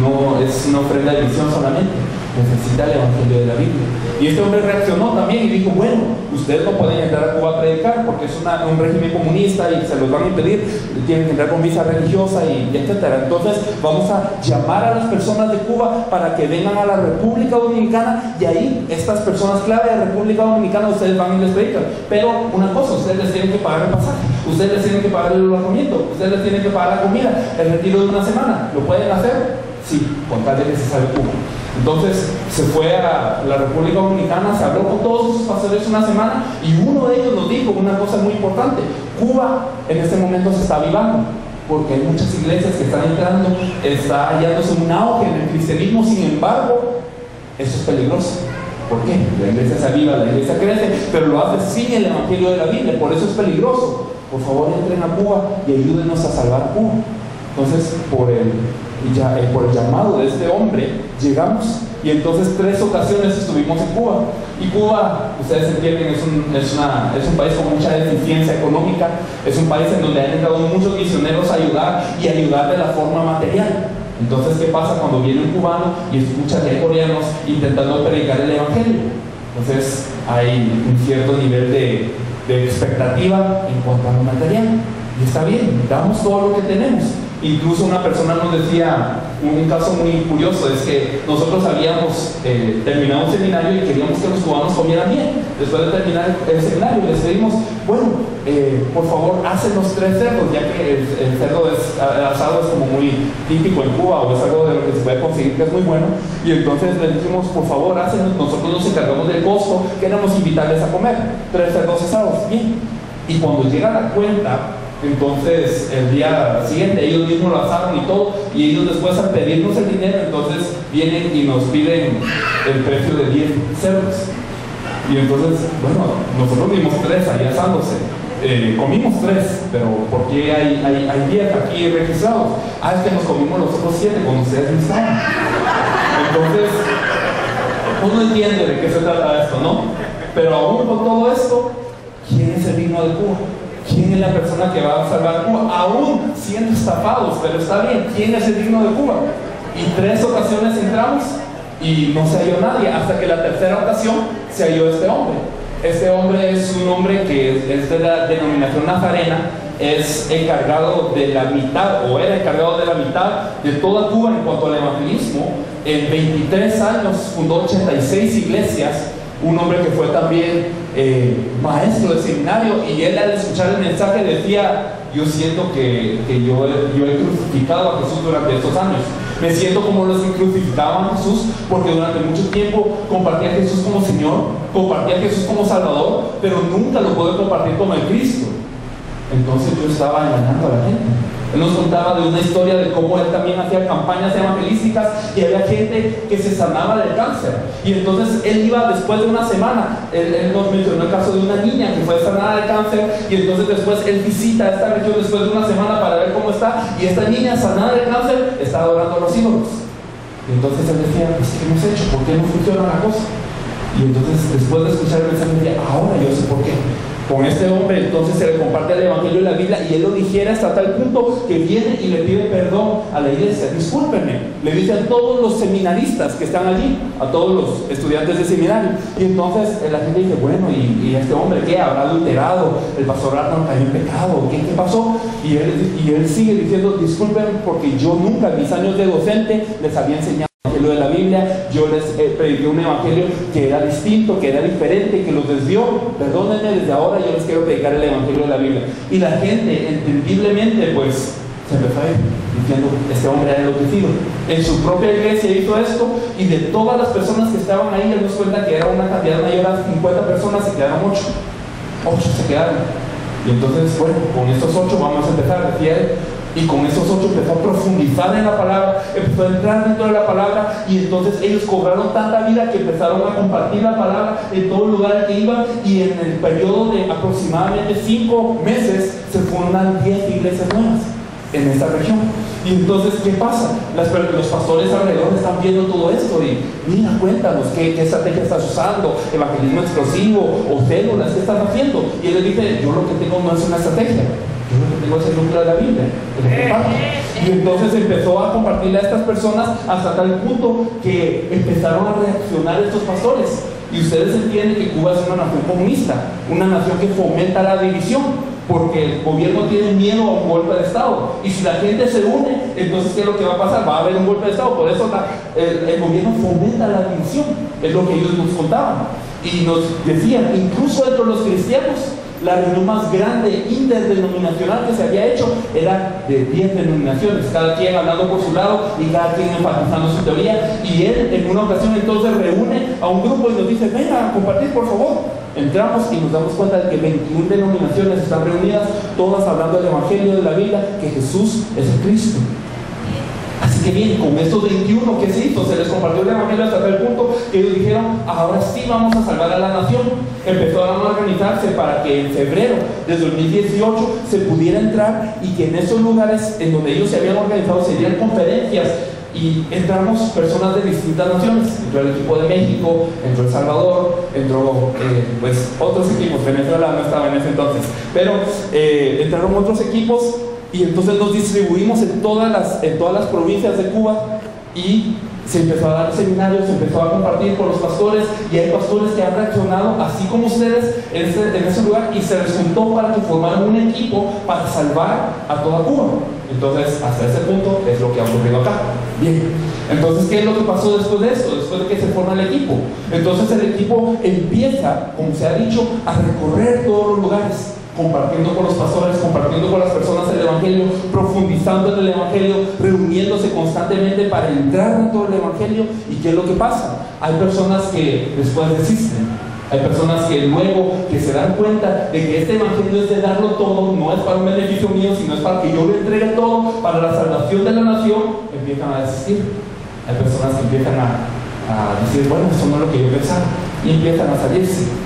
no es una ofrenda de misión solamente, necesita el Evangelio de la Biblia. Y este hombre reaccionó también y dijo, bueno, ustedes no pueden entrar a Cuba a predicar porque es un régimen comunista y se los van a impedir, tienen que entrar con visa religiosa y, etcétera. Entonces vamos a llamar a las personas de Cuba para que vengan a la República Dominicana y ahí estas personas clave de República Dominicana ustedes van y les predican. Pero una cosa, ustedes les tienen que pagar el pasaje, ustedes les tienen que pagar el alojamiento, ustedes les tienen que pagar la comida, el retiro de una semana. ¿Lo pueden hacer? Sí, con tal de que se salve Cuba. Entonces se fue a la República Dominicana, se habló con todos sus pastores una semana y uno de ellos nos dijo una cosa muy importante. Cuba en este momento se está avivando porque hay muchas iglesias que están entrando, está hallándose un auge en el cristianismo, sin embargo, eso es peligroso. ¿Por qué? La iglesia se aviva, la iglesia crece, pero lo hace sin el Evangelio de la Biblia, por eso es peligroso. Por favor, entren a Cuba y ayúdenos a salvar Cuba. Entonces, por el y ya, eh, por el llamado de este hombre llegamos y entonces tres ocasiones estuvimos en Cuba. Y Cuba, ustedes entienden, es un, es, una, es un país con mucha deficiencia económica, es un país en donde han entrado muchos misioneros a ayudar y ayudar de la forma material. Entonces, ¿qué pasa cuando viene un cubano y escucha que hay coreanos intentando predicar el Evangelio? Entonces, hay un cierto nivel de, de expectativa en cuanto a lo material. Y está bien, damos todo lo que tenemos. Incluso una persona nos decía, un caso muy curioso, es que nosotros habíamos eh, terminado un seminario y queríamos que los cubanos comieran bien. Después de terminar el seminario les pedimos, bueno, eh, por favor, hacen los tres cerdos, ya que el, cerdo asado es como muy típico en Cuba o es algo de lo que se puede conseguir que es muy bueno. Y entonces les dijimos, por favor, hacen, nosotros nos encargamos del costo, queremos invitarles a comer. Tres cerdos asados, bien. Y cuando llega la cuenta, entonces, el día siguiente ellos mismos lo asaron y todo, y ellos después al pedirnos el dinero, entonces vienen y nos piden el precio de 10 cerdos. Y entonces, bueno, nosotros vimos tres ahí asándose. Eh, comimos tres, pero ¿por qué hay, hay, hay 10 aquí registrados? Ah, es que nos comimos los otros siete cuando ustedes no estaban. Entonces, uno entiende de qué se trata esto, ¿no? Pero aún con todo esto, ¿quién es el digno de Cuba? ¿Quién es la persona que va a salvar Cuba? Aún siendo estafados, pero está bien, ¿quién es el digno de Cuba? Y tres ocasiones entramos y no se halló nadie, hasta que la tercera ocasión se halló este hombre. Este hombre es un hombre que es de la denominación nazarena, es encargado de la mitad, o era encargado de la mitad de toda Cuba en cuanto al evangelismo. En 23 años fundó 86 iglesias, un hombre que fue también eh, maestro de seminario y él al escuchar el mensaje decía, yo siento que, yo, yo, he crucificado a Jesús durante estos años. Me siento como los que crucificaban a Jesús porque durante mucho tiempo compartía a Jesús como Señor, compartía a Jesús como Salvador, pero nunca lo pude compartir como el Cristo. Entonces yo estaba engañando a la gente. Él nos contaba de una historia de cómo él también hacía campañas evangelísticas y había gente que se sanaba del cáncer. Y entonces él iba después de una semana, él, nos mencionó el caso de una niña que fue sanada de cáncer y entonces después él visita esta región después de una semana para ver cómo está y esta niña sanada de cáncer está adorando a los ídolos. Y entonces él decía, pues, ¿qué hemos hecho? ¿Por qué no funciona la cosa? Y entonces después de escuchar el mensaje ahora yo sé por qué con este hombre, entonces se le comparte el Evangelio de la Biblia y él lo dijera hasta tal punto que viene y le pide perdón a la iglesia. Discúlpenme, le dice a todos los seminaristas que están allí, a todos los estudiantes de seminario. Y entonces la gente dice, bueno, ¿y, este hombre qué? ¿Habrá adulterado? ¿El pastor no cayó en pecado? ¿Qué, qué pasó? Y él, y él sigue diciendo, discúlpenme porque yo nunca en mis años de docente les había enseñado lo de la Biblia, yo les eh, prediqué un evangelio que era distinto, que era diferente, que los desvió. Perdónenme, desde ahora yo les quiero predicar el evangelio de la Biblia. Y la gente, entendiblemente, pues se a ir diciendo: Este hombre era enloquecido. En su propia iglesia hizo esto, y de todas las personas que estaban ahí, él nos cuenta que era una cantidad mayor a 50 personas, se quedaron 8. 8 se quedaron. Y entonces, bueno, con estos 8 vamos a empezar, decía él y con esos ocho empezó a profundizar en la palabra, empezó a entrar dentro de la palabra y entonces ellos cobraron tanta vida que empezaron a compartir la palabra en todo lugar que iban y en el periodo de aproximadamente cinco meses se fundan diez iglesias nuevas en esta región. Y entonces, ¿qué pasa? los pastores alrededor están viendo todo esto y mira, cuéntanos qué, qué estrategia estás usando, evangelismo explosivo o células, ¿qué estás haciendo? Y él les dice, yo lo que tengo no es una estrategia, tengo ese núcleo de la Biblia, Y entonces empezó a compartirle a estas personas hasta tal punto que empezaron a reaccionar estos pastores. Y ustedes entienden que Cuba es una nación comunista, una nación que fomenta la división, porque el gobierno tiene miedo a un golpe de Estado. Y si la gente se une, entonces ¿qué es lo que va a pasar? Va a haber un golpe de Estado. Por eso el, el, gobierno fomenta la división, es lo que ellos nos contaban. Y nos decían, incluso entre los cristianos, la reunión más grande interdenominacional que se había hecho era de 10 denominaciones, cada quien hablando por su lado y cada quien enfatizando su teoría. Y él en una ocasión entonces reúne a un grupo y nos dice, venga compartir por favor. Entramos y nos damos cuenta de que 21 denominaciones están reunidas, todas hablando del Evangelio de la Biblia, que Jesús es el Cristo. Que bien, con estos 21 que se hizo, se les compartió el Evangelio hasta tal punto que ellos dijeron, ahora sí vamos a salvar a la nación. Empezaron a organizarse para que en febrero de 2018 se pudiera entrar y que en esos lugares en donde ellos se habían organizado se dieran conferencias y entramos personas de distintas naciones. Entró el equipo de México, entró El Salvador, entró eh, pues otros equipos. Venezuela no estaba en ese entonces, pero eh, entraron otros equipos y entonces nos distribuimos en todas las, en todas las provincias de Cuba y se empezó a dar seminarios, se empezó a compartir con los pastores y hay pastores que han reaccionado así como ustedes en ese, en ese lugar y se resultó para que formaran un equipo para salvar a toda Cuba. Entonces, hasta ese punto es lo que ha ocurrido acá. Bien, entonces, ¿qué es lo que pasó después de esto? Después de que se forma el equipo. Entonces el equipo empieza, como se ha dicho, a recorrer todos los lugares compartiendo con los pastores, compartiendo con las personas el Evangelio, profundizando en el Evangelio, reuniéndose constantemente para entrar en todo el Evangelio. ¿Y qué es lo que pasa? Hay personas que después desisten. Hay personas que luego que se dan cuenta de que este evangelio es de darlo todo, no es para un beneficio mío, sino es para que yo le entregue todo para la salvación de la nación, empiezan a desistir. Hay personas que empiezan a, a decir, bueno, eso no es lo que yo pensaba, y empiezan a salirse.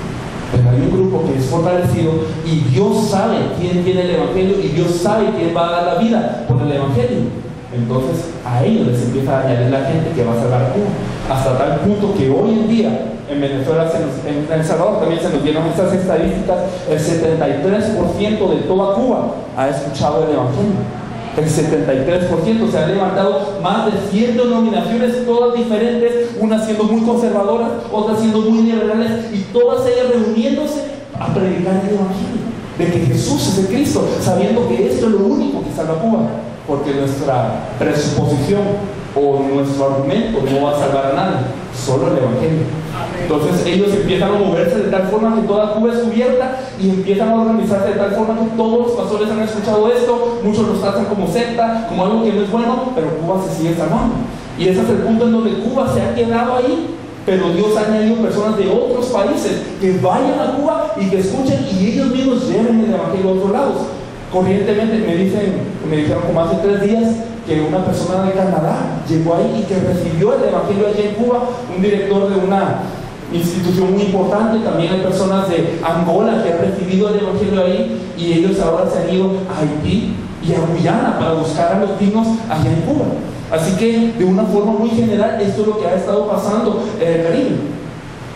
Pero hay un grupo que es fortalecido y Dios sabe quién tiene el Evangelio y Dios sabe quién va a dar la vida por el Evangelio. Entonces a ellos les empieza a añadir la gente que va a salvar a Cuba. Hasta tal punto que hoy en día en Venezuela, en El Salvador también se nos dieron estas estadísticas, el 73% de toda Cuba ha escuchado el Evangelio el 73%, se han levantado más de 100 denominaciones, todas diferentes, unas siendo muy conservadoras, otras siendo muy liberales, y todas ellas reuniéndose a predicar el Evangelio, de que Jesús es el Cristo, sabiendo que esto es lo único que salva a Cuba, porque nuestra presuposición o nuestro argumento no va a salvar a nadie, solo el Evangelio. Entonces ellos empiezan a moverse de tal forma que toda Cuba es cubierta y empiezan a organizarse de tal forma que todos los pastores han escuchado esto, muchos los tratan como secta, como algo que no es bueno, pero Cuba se sigue salvando. Y ese es el punto en donde Cuba se ha quedado ahí, pero Dios ha añadido personas de otros países que vayan a Cuba y que escuchen y ellos mismos lleven el Evangelio a otros lados. Corrientemente me dicen, me dijeron como hace tres días que una persona de Canadá llegó ahí y que recibió el Evangelio allá en Cuba, un director de una institución muy importante, también hay personas de Angola que han recibido el Evangelio ahí y ellos ahora se han ido a Haití y a Guyana para buscar a los dignos allá en Cuba. Así que de una forma muy general esto es lo que ha estado pasando en el Caribe.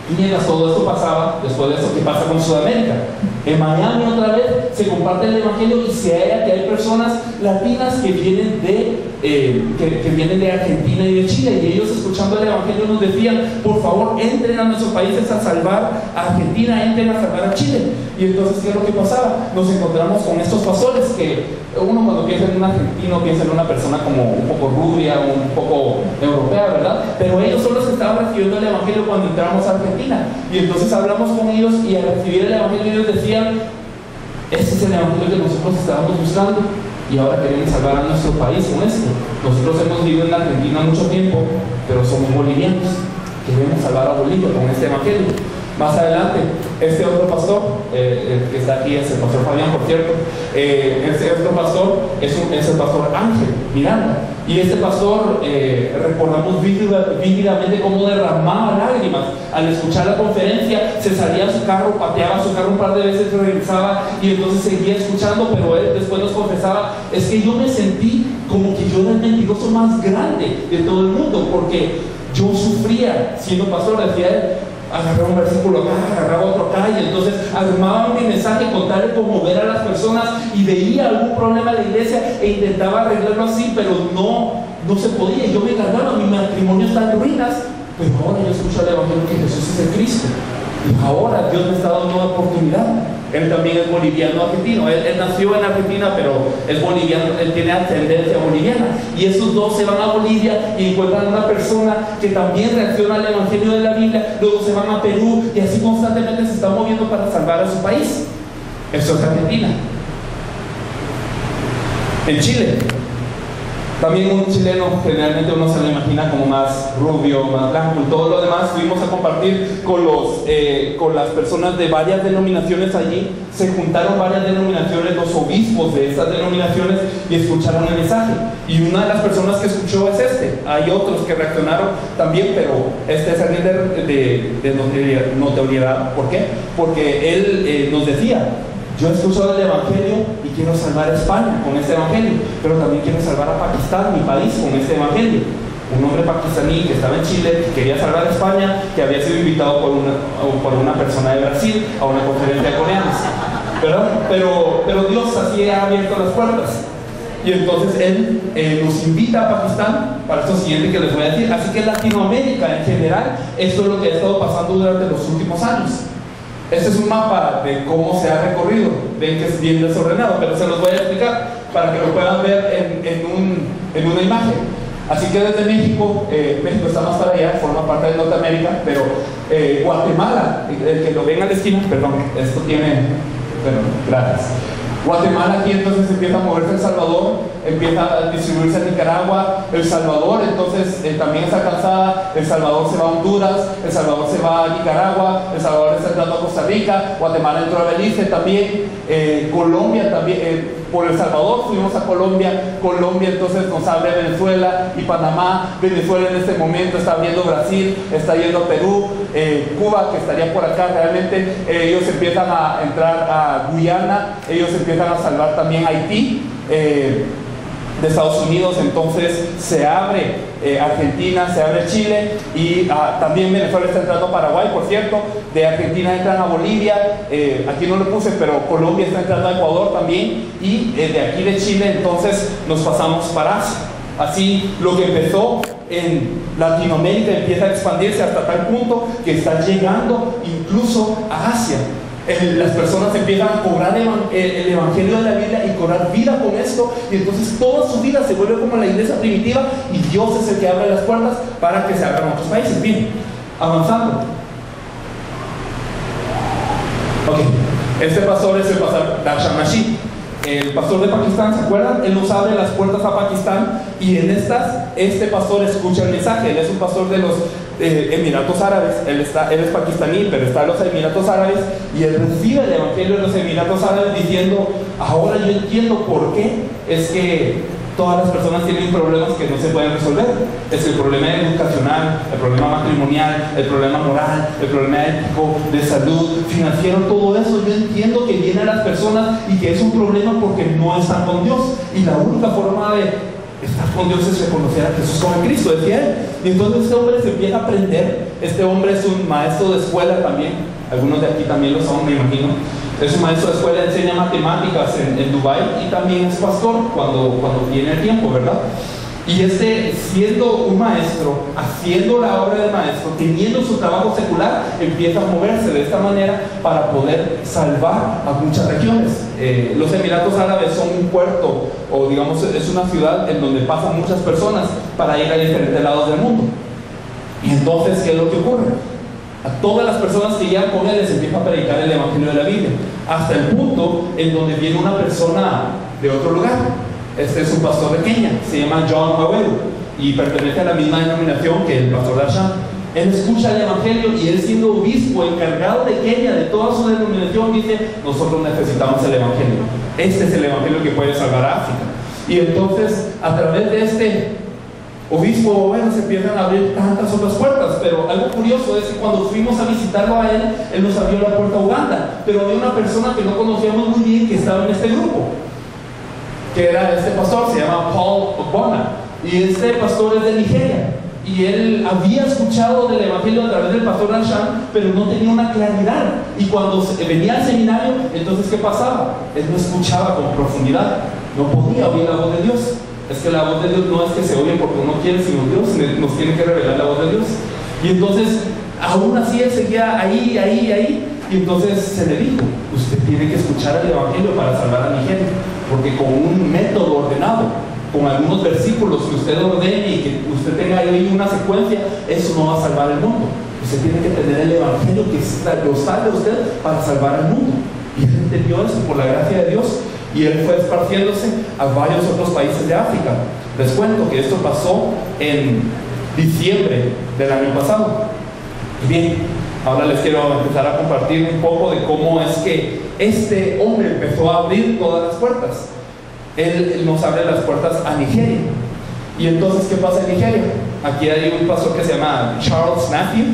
Y mientras todo esto pasaba, después de eso, ¿qué pasa con Sudamérica? En Miami otra vez se comparte el Evangelio y se halla que hay personas latinas que vienen de, eh, que, vienen de Argentina y de Chile y ellos escuchando el Evangelio nos decían, por favor, entren a nuestros países a salvar a Argentina, entren a salvar a Chile. Y entonces, ¿qué es lo que pasaba? Nos encontramos con estos pastores que uno cuando piensa en un argentino piensa en una persona como un poco rubia, un poco europea, ¿verdad? Pero ellos son los que estaban recibiendo el Evangelio cuando entramos a Argentina. Y entonces hablamos con ellos y al recibir el Evangelio ellos decían, ese es el evangelio que nosotros estábamos buscando y ahora queremos salvar a nuestro país con esto. Nosotros hemos vivido en Argentina mucho tiempo, pero somos bolivianos. Queremos salvar a Bolivia con este evangelio. Más adelante, este otro pastor, eh, el que está aquí es el pastor Fabián, por cierto, eh, este otro pastor es, el pastor Ángel Miranda. Y este pastor, eh, recordamos vívidamente cómo derramaba lágrimas al escuchar la conferencia, se salía a su carro, pateaba su carro un par de veces, regresaba y entonces seguía escuchando, pero él después nos confesaba, es que yo me sentí como que yo era el mentiroso más grande de todo el mundo, porque yo sufría siendo pastor, decía él, agarraba un versículo acá, agarraba otro acá, y entonces armaba mi mensaje con tal de conmover a las personas y veía algún problema en la iglesia e intentaba arreglarlo así, pero no, no se podía. Yo me encargaba, mi matrimonio está en ruinas, pero ahora yo escucho el Evangelio que Jesús es el Cristo. Y ahora Dios me está dando una oportunidad. Él también es boliviano argentino. Él, nació en Argentina, pero es boliviano, él tiene ascendencia boliviana. Y esos dos se van a Bolivia y encuentran a una persona que también reacciona al Evangelio de la Biblia. Luego se van a Perú y así constantemente se están moviendo para salvar a su país. Eso es Argentina. En Chile, también un chileno generalmente uno se lo imagina como más rubio, más blanco y todo lo demás. Fuimos a compartir con, los, eh, con las personas de varias denominaciones allí. Se juntaron varias denominaciones, los obispos de esas denominaciones y escucharon el mensaje. Y una de las personas que escuchó es este. Hay otros que reaccionaron también, pero este es alguien de, de, notoriedad. ¿Por qué? Porque él eh, nos decía, yo he escuchado el Evangelio y quiero salvar a España con este Evangelio, pero también quiero salvar a Pakistán, mi país, con este Evangelio. Un hombre pakistaní que estaba en Chile, que quería salvar a España, que había sido invitado por una, persona de Brasil a una conferencia de coreanos. Pero, pero Dios así ha abierto las puertas. y entonces él eh, nos invita a Pakistán para esto siguiente que les voy a decir. Así que Latinoamérica en general, esto es lo que ha estado pasando durante los últimos años. Este es un mapa de cómo se ha recorrido. Ven que es bien desordenado, pero se los voy a explicar para que lo puedan ver en, un, en una imagen. Así que desde México, eh, México está más para allá, forma parte de Norteamérica, pero eh, Guatemala, el que lo ven a la esquina, perdón, esto tiene, bueno, gracias. Guatemala aquí entonces empieza a moverse El Salvador, empieza a distribuirse en Nicaragua, El Salvador entonces eh, también está cansada, El Salvador se va a Honduras, El Salvador se va a Nicaragua, El Salvador está entrando a Costa Rica, Guatemala entró a Belice también, eh, Colombia también, eh, por El Salvador fuimos a Colombia, Colombia entonces nos abre Venezuela y Panamá, Venezuela en este momento está viendo Brasil, está yendo a Perú, Cuba que estaría por acá realmente, ellos empiezan a entrar a Guyana, ellos empiezan a salvar también Haití. Eh, de Estados Unidos, entonces se abre eh, Argentina, se abre Chile y ah, también Venezuela está entrando a Paraguay, por cierto, de Argentina entran a Bolivia, eh, aquí no lo puse, pero Colombia está entrando a Ecuador también y de aquí de Chile entonces nos pasamos para Asia. Así lo que empezó en Latinoamérica empieza a expandirse hasta tal punto que está llegando incluso a Asia las personas empiezan a cobrar el, Evangelio de la Biblia y cobrar vida con esto, y entonces toda su vida se vuelve como la iglesia primitiva y Dios es el que abre las puertas para que se abran otros países. Bien, avanzando. Ok, este pastor es el pastor Darshan el pastor de Pakistán, ¿se acuerdan? Él nos abre las puertas a Pakistán y en estas, este pastor escucha el mensaje. Él es un pastor de los eh, Emiratos Árabes, él, está, él es pakistaní, pero está en los Emiratos Árabes y él recibe el Evangelio de los Emiratos Árabes diciendo, ahora yo entiendo por qué es que todas las personas tienen problemas que no se pueden resolver. Es el problema educacional, el problema matrimonial, el problema moral, el problema ético, de salud, financiero, todo eso. Yo entiendo que viene a las personas y que es un problema porque no están con Dios. Y la única forma de estar con Dios es reconocer a Jesús como Cristo, decía él. Y entonces este hombre se empieza a aprender. Este hombre es un maestro de escuela también. Algunos de aquí también lo son, me imagino. Es un maestro de escuela, enseña matemáticas en, en Dubái y también es pastor cuando, cuando tiene el tiempo, ¿verdad? Y este, siendo un maestro, haciendo la obra de maestro, teniendo su trabajo secular, empieza a moverse de esta manera para poder salvar a muchas regiones. Eh, los Emiratos Árabes son un puerto, o digamos, es una ciudad en donde pasan muchas personas para ir a diferentes lados del mundo. Y entonces, ¿qué es lo que ocurre? A todas las personas que llegan con él les empieza a predicar el Evangelio de la Biblia, hasta el punto en donde viene una persona de otro lugar este es un pastor de Kenia, se llama John Waweru y pertenece a la misma denominación que el pastor Darshan. Él escucha el Evangelio y él siendo obispo encargado de Kenia, de toda su denominación, dice, nosotros necesitamos el Evangelio. Este es el Evangelio que puede salvar a África. Y entonces, a través de este obispo, bueno, se empiezan a abrir tantas otras puertas, pero algo curioso es que cuando fuimos a visitarlo a él, él nos abrió la puerta a Uganda, pero había una persona que no conocíamos muy bien que estaba en este grupo que era este pastor, se llama Paul Ogbonna, y este pastor es de Nigeria. Y él había escuchado del Evangelio a través del pastor Anshan, pero no tenía una claridad. Y cuando venía al seminario, entonces ¿qué pasaba? Él no escuchaba con profundidad, no podía oír la voz de Dios. Es que la voz de Dios no es que se oye porque uno quiere, sino Dios nos tiene que revelar la voz de Dios. Y entonces, aún así él seguía ahí, ahí, ahí. Y entonces se le dijo, usted tiene que escuchar el Evangelio para salvar a Nigeria porque con un método ordenado, con algunos versículos que usted ordene y que usted tenga ahí una secuencia, eso no va a salvar el mundo. Usted tiene que tener el Evangelio que lo salve usted para salvar al mundo. Y él entendió eso por la gracia de Dios. Y él fue esparciéndose a varios otros países de África. Les cuento que esto pasó en diciembre del año pasado. Bien, ahora les quiero empezar a compartir un poco de cómo es que este hombre empezó a abrir todas las puertas. Él, nos abre las puertas a Nigeria. Y entonces, ¿qué pasa en Nigeria? Aquí hay un pastor que se llama Charles Matthew.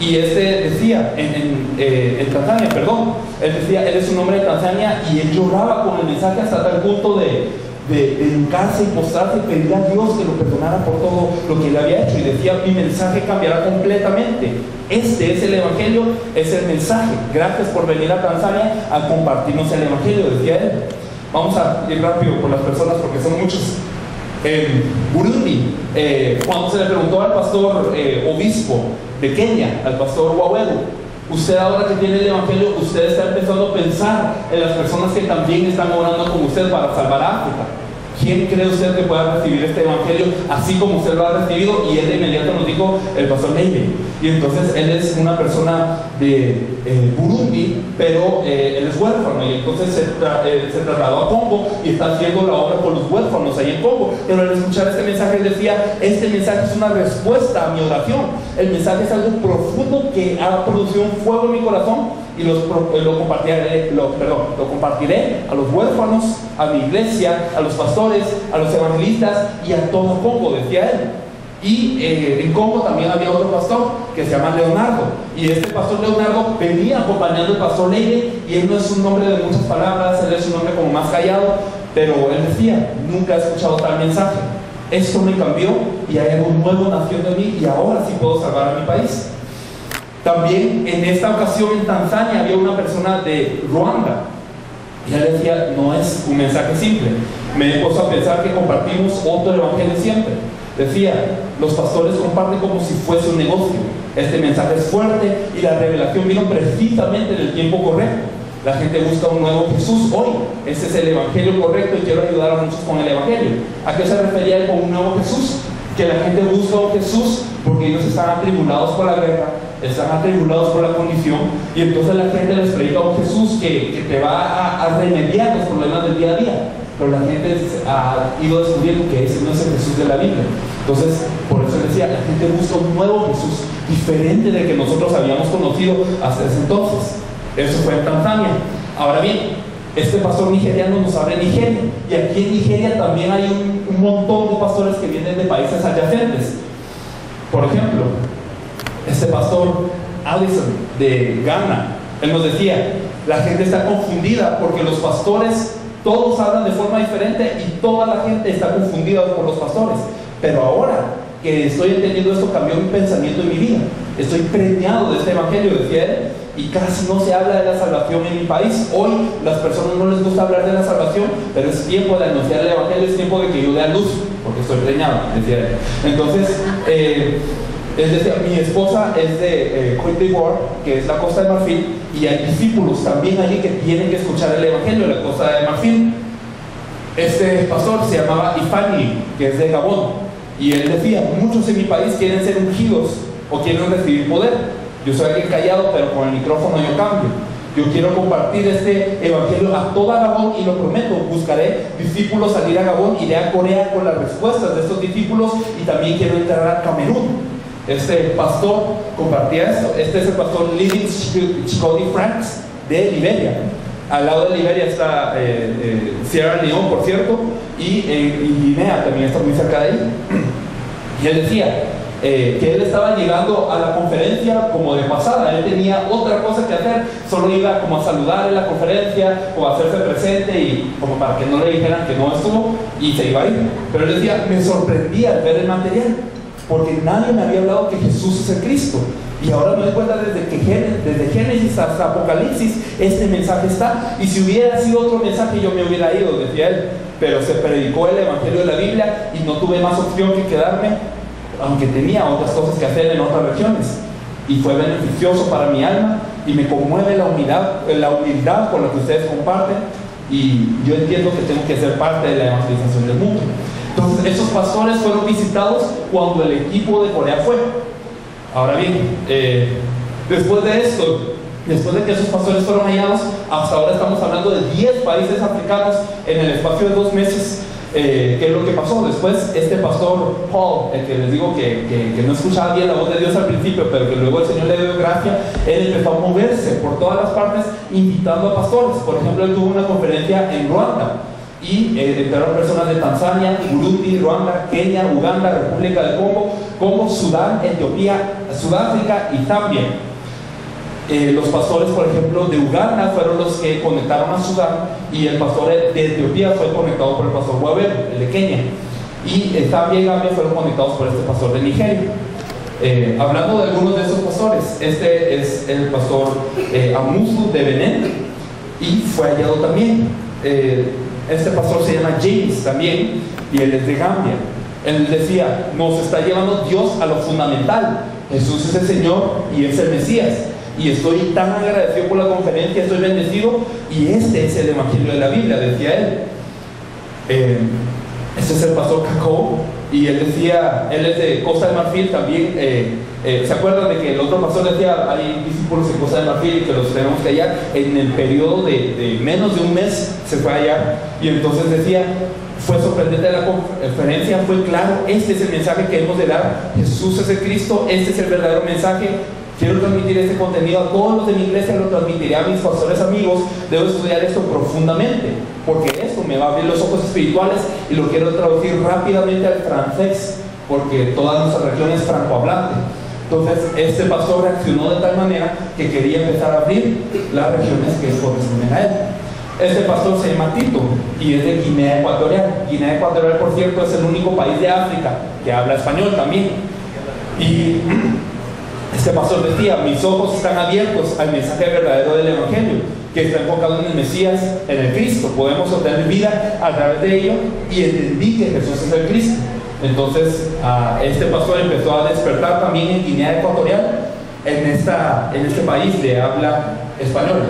Y este decía, en, eh, Tanzania, perdón, él decía, él es un hombre de Tanzania y él lloraba con el mensaje hasta tal punto de, de, educarse y postrarse y pedir a Dios que lo perdonara por todo lo que él había hecho. Y decía, mi mensaje cambiará completamente. Este es el Evangelio, es el mensaje. Gracias por venir a Tanzania a compartirnos el Evangelio, decía él. Vamos a ir rápido por las personas porque son muchos. En Burundi, eh, cuando se le preguntó al pastor eh, obispo de Kenia, al pastor Waweru, usted ahora que tiene el Evangelio, usted está empezando a pensar en las personas que también están orando con usted para salvar a África. ¿Quién cree usted que pueda recibir este evangelio así como usted lo ha recibido? Y él de inmediato nos dijo el pastor Leime. Y entonces él es una persona de eh, Burundi, pero eh, él es huérfano. Y entonces se, eh, se, trasladó a Congo y está haciendo la obra con los huérfanos ahí en Congo. Pero al escuchar este mensaje él decía, este mensaje es una respuesta a mi oración. El mensaje es algo profundo que ha producido un fuego en mi corazón y lo compartiré a los huérfanos, a mi iglesia, a los pastores, a los evangelistas y a todo Congo, decía él. Y eh, en Congo también había otro pastor que se llama Leonardo. Y este pastor Leonardo venía acompañando al pastor Leire y él no es un nombre de muchas palabras, él es un hombre como más callado, pero él decía, nunca he escuchado tal mensaje. Esto me cambió y hay algo nuevo nació de mí y ahora sí puedo salvar a mi país. También en esta ocasión en Tanzania había una persona de Ruanda. Y él decía, no es un mensaje simple. Me he puesto a pensar que compartimos otro evangelio siempre. Decía, los pastores comparten como si fuese un negocio. Este mensaje es fuerte y la revelación vino precisamente en el tiempo correcto. La gente busca un nuevo Jesús hoy. Ese es el evangelio correcto y quiero ayudar a muchos con el evangelio. ¿A qué se refería él con un nuevo Jesús? Que la gente busca un Jesús porque ellos están atribulados por la guerra, están atribulados por la condición, y entonces la gente les predica a un Jesús que, que te va a, remediar los problemas del día a día. Pero la gente ha ido descubriendo que ese no es el Jesús de la Biblia. Entonces, por eso decía, la gente busca un nuevo Jesús, diferente del que nosotros habíamos conocido hasta ese entonces. Eso fue en Tanzania. Ahora bien, este pastor nigeriano nos abre Nigeria. Y aquí en Nigeria también hay un, un montón de pastores que vienen de países adyacentes. Por ejemplo, este pastor Allison de Ghana, él nos decía, la gente está confundida porque los pastores todos hablan de forma diferente y toda la gente está confundida por los pastores. Pero ahora que estoy entendiendo esto, cambió mi pensamiento en mi vida. Estoy preñado de este evangelio, decía él, y casi no se habla de la salvación en mi país. Hoy las personas no les gusta hablar de la salvación, pero es tiempo de anunciar el evangelio, es tiempo de que yo dé a luz porque estoy preñado, decía él. Entonces, eh, él decía, mi esposa es de eh, Cote d'Ivoire, que es la costa de Marfil, y hay discípulos también allí que tienen que escuchar el Evangelio de la costa de Marfil. Este pastor se llamaba Ifani, que es de Gabón, y él decía, muchos en mi país quieren ser ungidos o quieren recibir poder. Yo soy alguien callado, pero con el micrófono yo cambio. Yo quiero compartir este evangelio a toda Gabón y lo prometo, buscaré discípulos salir a Gabón, iré a Corea con las respuestas de estos discípulos y también quiero entrar a Camerún. Este pastor compartía esto. Este es el pastor Living Scotty Franks de Liberia. Al lado de Liberia está eh, eh, Sierra Leone, por cierto, y, eh, Guinea también está muy cerca de ahí. Y él decía, eh, que él estaba llegando a la conferencia como de pasada, él tenía otra cosa que hacer, solo iba como a saludar en la conferencia o a hacerse presente y como para que no le dijeran que no estuvo y se iba a ir. Pero él decía, me sorprendía al ver el material, porque nadie me había hablado que Jesús es el Cristo. Y ahora me doy cuenta desde, que desde Génesis hasta Apocalipsis, este mensaje está. Y si hubiera sido otro mensaje, yo me hubiera ido, decía él. Pero se predicó el Evangelio de la Biblia y no tuve más opción que quedarme aunque tenía otras cosas que hacer en otras regiones. Y fue beneficioso para mi alma y me conmueve la humildad, la humildad con la que ustedes comparten y yo entiendo que tengo que ser parte de la evangelización del mundo. Entonces, esos pastores fueron visitados cuando el equipo de Corea fue. Ahora bien, eh, después de esto, después de que esos pastores fueron hallados, hasta ahora estamos hablando de 10 países africanos en el espacio de dos meses eh, ¿Qué es lo que pasó? Después, este pastor Paul, el que les digo que, que, no escuchaba bien la voz de Dios al principio, pero que luego el Señor le dio gracia, él empezó a moverse por todas las partes invitando a pastores. Por ejemplo, él tuvo una conferencia en Ruanda y eh, entraron personas de Tanzania, Burundi, Ruanda, Kenia, Uganda, República del Congo, como Sudán, Etiopía, Sudáfrica y Zambia. Eh, los pastores, por ejemplo, de Uganda fueron los que conectaron a Sudán y el pastor de Etiopía fue conectado por el pastor Waber, el de Kenia. Y Zambia y Gambia fueron conectados por este pastor de Nigeria. Eh, hablando de algunos de esos pastores, este es el pastor eh, Amusu de Benin y fue hallado también. Este pastor se llama James también y él es de Gambia. Él decía, nos está llevando Dios a lo fundamental. Jesús es el Señor y es el Mesías. Y estoy tan agradecido por la conferencia, estoy bendecido. Y este es el Evangelio de la Biblia, decía él. Eh, este es el pastor Cacó. Y él decía, él es de Costa de Marfil también. Eh, eh, ¿Se acuerdan de que el otro pastor decía, hay discípulos en Costa de Marfil que los tenemos que hallar? En el periodo de, menos de un mes se fue allá. Y entonces decía, fue sorprendente la conferencia, fue claro, este es el mensaje que hemos de dar, Jesús es el Cristo, este es el verdadero mensaje. Quiero transmitir este contenido a todos los de mi iglesia, lo transmitiré a mis pastores amigos, debo estudiar esto profundamente, porque esto me va a abrir los ojos espirituales y lo quiero traducir rápidamente al francés, porque toda nuestra región es francohablante. Entonces, este pastor reaccionó de tal manera que quería empezar a abrir las regiones que corresponden a él. Este pastor se llama Tito y es de Guinea Ecuatorial. Guinea Ecuatorial, por cierto, es el único país de África que habla español también. Y este pastor decía, mis ojos están abiertos al mensaje verdadero del Evangelio, que está enfocado en el Mesías, en el Cristo. Podemos obtener vida a través de ello y entendí que Jesús es el Cristo. Entonces, este pastor empezó a despertar también en Guinea Ecuatorial, en, esta, en este país de habla española.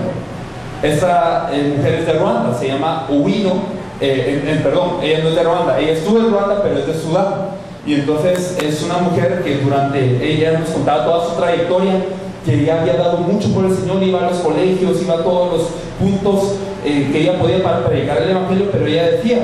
Esta eh, mujer es de Ruanda, se llama Uwino, eh, perdón, ella no es de Ruanda, ella estuvo en Ruanda, pero es de Sudán. Y entonces es una mujer que durante, ella nos contaba toda su trayectoria, que ella había dado mucho por el Señor, iba a los colegios, iba a todos los puntos eh, que ella podía para predicar el Evangelio, pero ella decía,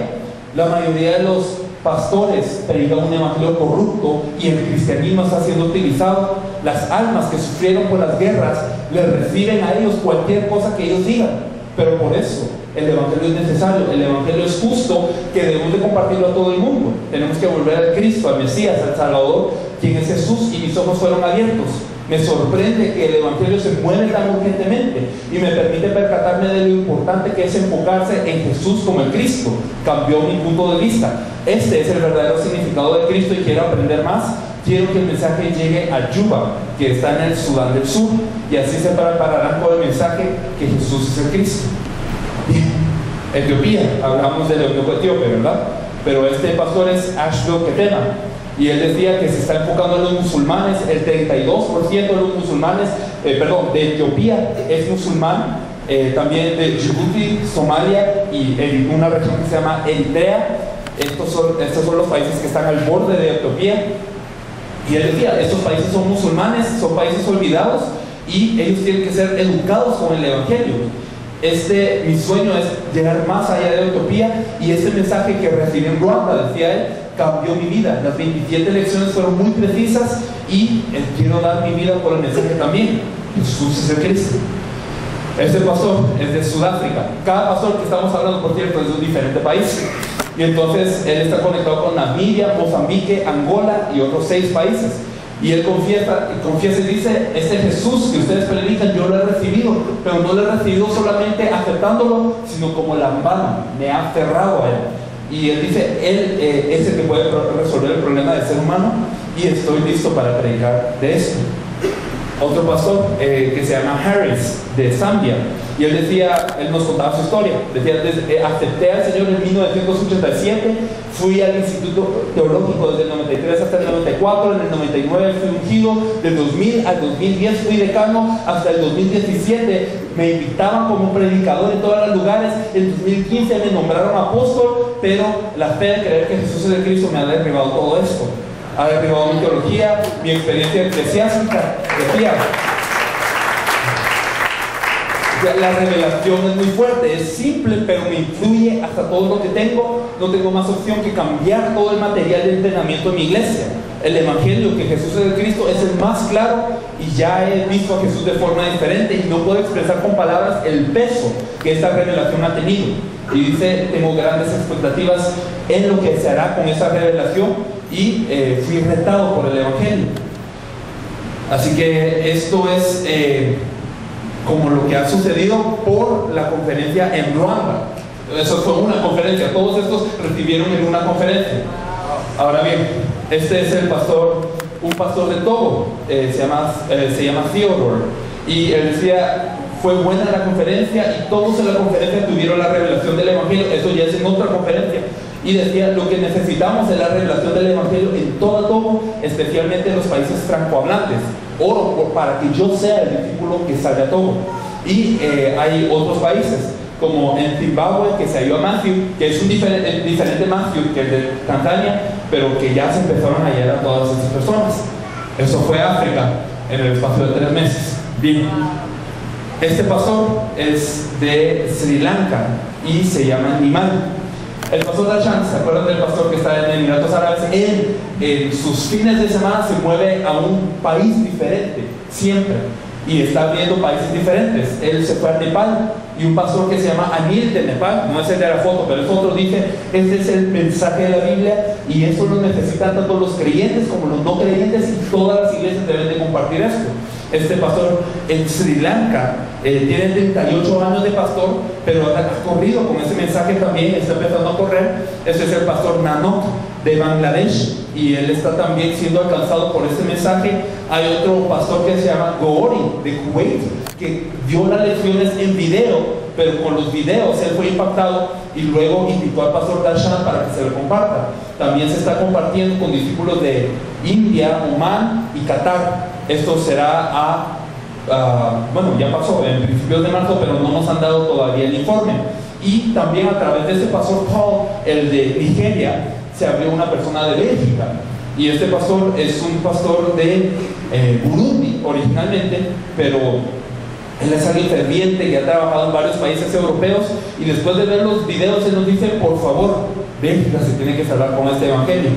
la mayoría de los pastores predican un evangelio corrupto y el cristianismo está siendo utilizado. Las almas que sufrieron por las guerras le reciben a ellos cualquier cosa que ellos digan. Pero por eso el evangelio es necesario, el evangelio es justo que debemos de compartirlo a todo el mundo. Tenemos que volver al Cristo, al Mesías, al Salvador, quien es Jesús y mis ojos fueron abiertos. Me sorprende que el Evangelio se mueve tan urgentemente de lo importante que es enfocarse en Jesús como el Cristo. Cambió mi punto de vista. Este es el verdadero significado de Cristo y quiero aprender más. Quiero que el mensaje llegue a Yuba, que está en el Sudán del Sur, y así se prepararán con el mensaje que Jesús es el Cristo. Etiopía, hablamos del Etíope, ¿verdad? Pero este pastor es Ashdo Ketema y él decía que se está enfocando en los musulmanes, el 32% de los musulmanes, eh, perdón, de Etiopía es musulmán, eh, también de Djibouti, Somalia y en una región que se llama Eritrea. Estos son, estos son los países que están al borde de Etiopía. Y él decía, estos países son musulmanes, son países olvidados y ellos tienen que ser educados con el Evangelio. Este, mi sueño es llegar más allá de Etiopía y este mensaje que recibí en Ruanda, decía él, cambió mi vida. Las 27 lecciones fueron muy precisas y eh, quiero dar mi vida por el mensaje también. Jesús es el Cristo. Este pastor es de Sudáfrica. Cada pastor que estamos hablando, por cierto, es de un diferente país. Y entonces él está conectado con Namibia, Mozambique, Angola y otros seis países. Y él confiesa, confiesa y dice, este Jesús que ustedes predican, yo lo he recibido, pero no lo he recibido solamente aceptándolo, sino como lambano, me ha aferrado a él. Y él dice, él eh, es el que puede resolver el problema del ser humano y estoy listo para predicar de esto. Otro pastor eh, que se llama Harris, de Zambia, y él decía, él nos contaba su historia, decía, eh, acepté al Señor en 1987, fui al Instituto Teológico desde el 93 hasta el 94, en el 99 fui ungido, del 2000 al 2010 fui decano, hasta el 2017 me invitaban como predicador en todos los lugares, en 2015 me nombraron apóstol, pero la fe de creer que Jesús es el Cristo me ha derribado todo esto, ha derribado mi teología, mi experiencia eclesiástica, decía, la revelación es muy fuerte, es simple, pero me influye hasta todo lo que tengo. No tengo más opción que cambiar todo el material de entrenamiento de mi iglesia. El Evangelio que Jesús es el Cristo es el más claro y ya he visto a Jesús de forma diferente y no puedo expresar con palabras el peso que esta revelación ha tenido. Y dice, tengo grandes expectativas en lo que se hará con esa revelación y eh, fui retado por el Evangelio. Así que esto es... Eh, como lo que ha sucedido por la conferencia en Ruanda. Eso fue una conferencia, todos estos recibieron en una conferencia. Ahora bien, este es el pastor, un pastor de Togo, eh, se, llama, eh, se llama Theodore, y él decía, fue buena la conferencia y todos en la conferencia tuvieron la revelación del Evangelio. Eso ya es en otra conferencia. Y decía, lo que necesitamos es la revelación del Evangelio en todo Togo, especialmente en los países francohablantes. Oro para que yo sea el discípulo que salga a Togo. Y eh, hay otros países, como en Zimbabue, que se halló a Matthew, que es un diferente, diferente Matthew que el de Tanzania, pero que ya se empezaron a hallar a todas estas personas. Eso fue África en el espacio de tres meses. Bien. Este pastor es de Sri Lanka y se llama Nimal. El pastor Dachan, ¿se acuerdan del pastor que está en Emiratos Árabes? Él en sus fines de semana se mueve a un país diferente, siempre y está viendo países diferentes. Él se fue a Nepal y un pastor que se llama Anil de Nepal, no es el de la foto, pero el otro dice, este es el mensaje de la Biblia y eso lo necesitan tanto los creyentes como los no creyentes y todas las iglesias deben de compartir esto. Este pastor en Sri Lanka eh, tiene 38 años de pastor, pero ha corrido con ese mensaje también, está empezando a correr. Este es el pastor Nanok de Bangladesh y él está también siendo alcanzado por este mensaje. Hay otro pastor que se llama Goori de Kuwait que dio las lecciones en video, pero con los videos él fue impactado y luego invitó al pastor Darshan para que se lo comparta. También se está compartiendo con discípulos de India, Oman y Qatar. Esto será a, bueno, ya pasó en principios de marzo, pero no nos han dado todavía el informe. Y también a través de este pastor Paul, el de Nigeria, se abrió una persona de Bélgica. Y este pastor es un pastor de eh, Burundi originalmente, pero él es alguien ferviente que ha trabajado en varios países europeos y después de ver los videos él nos dice, por favor, Bélgica se tiene que salvar con este evangelio.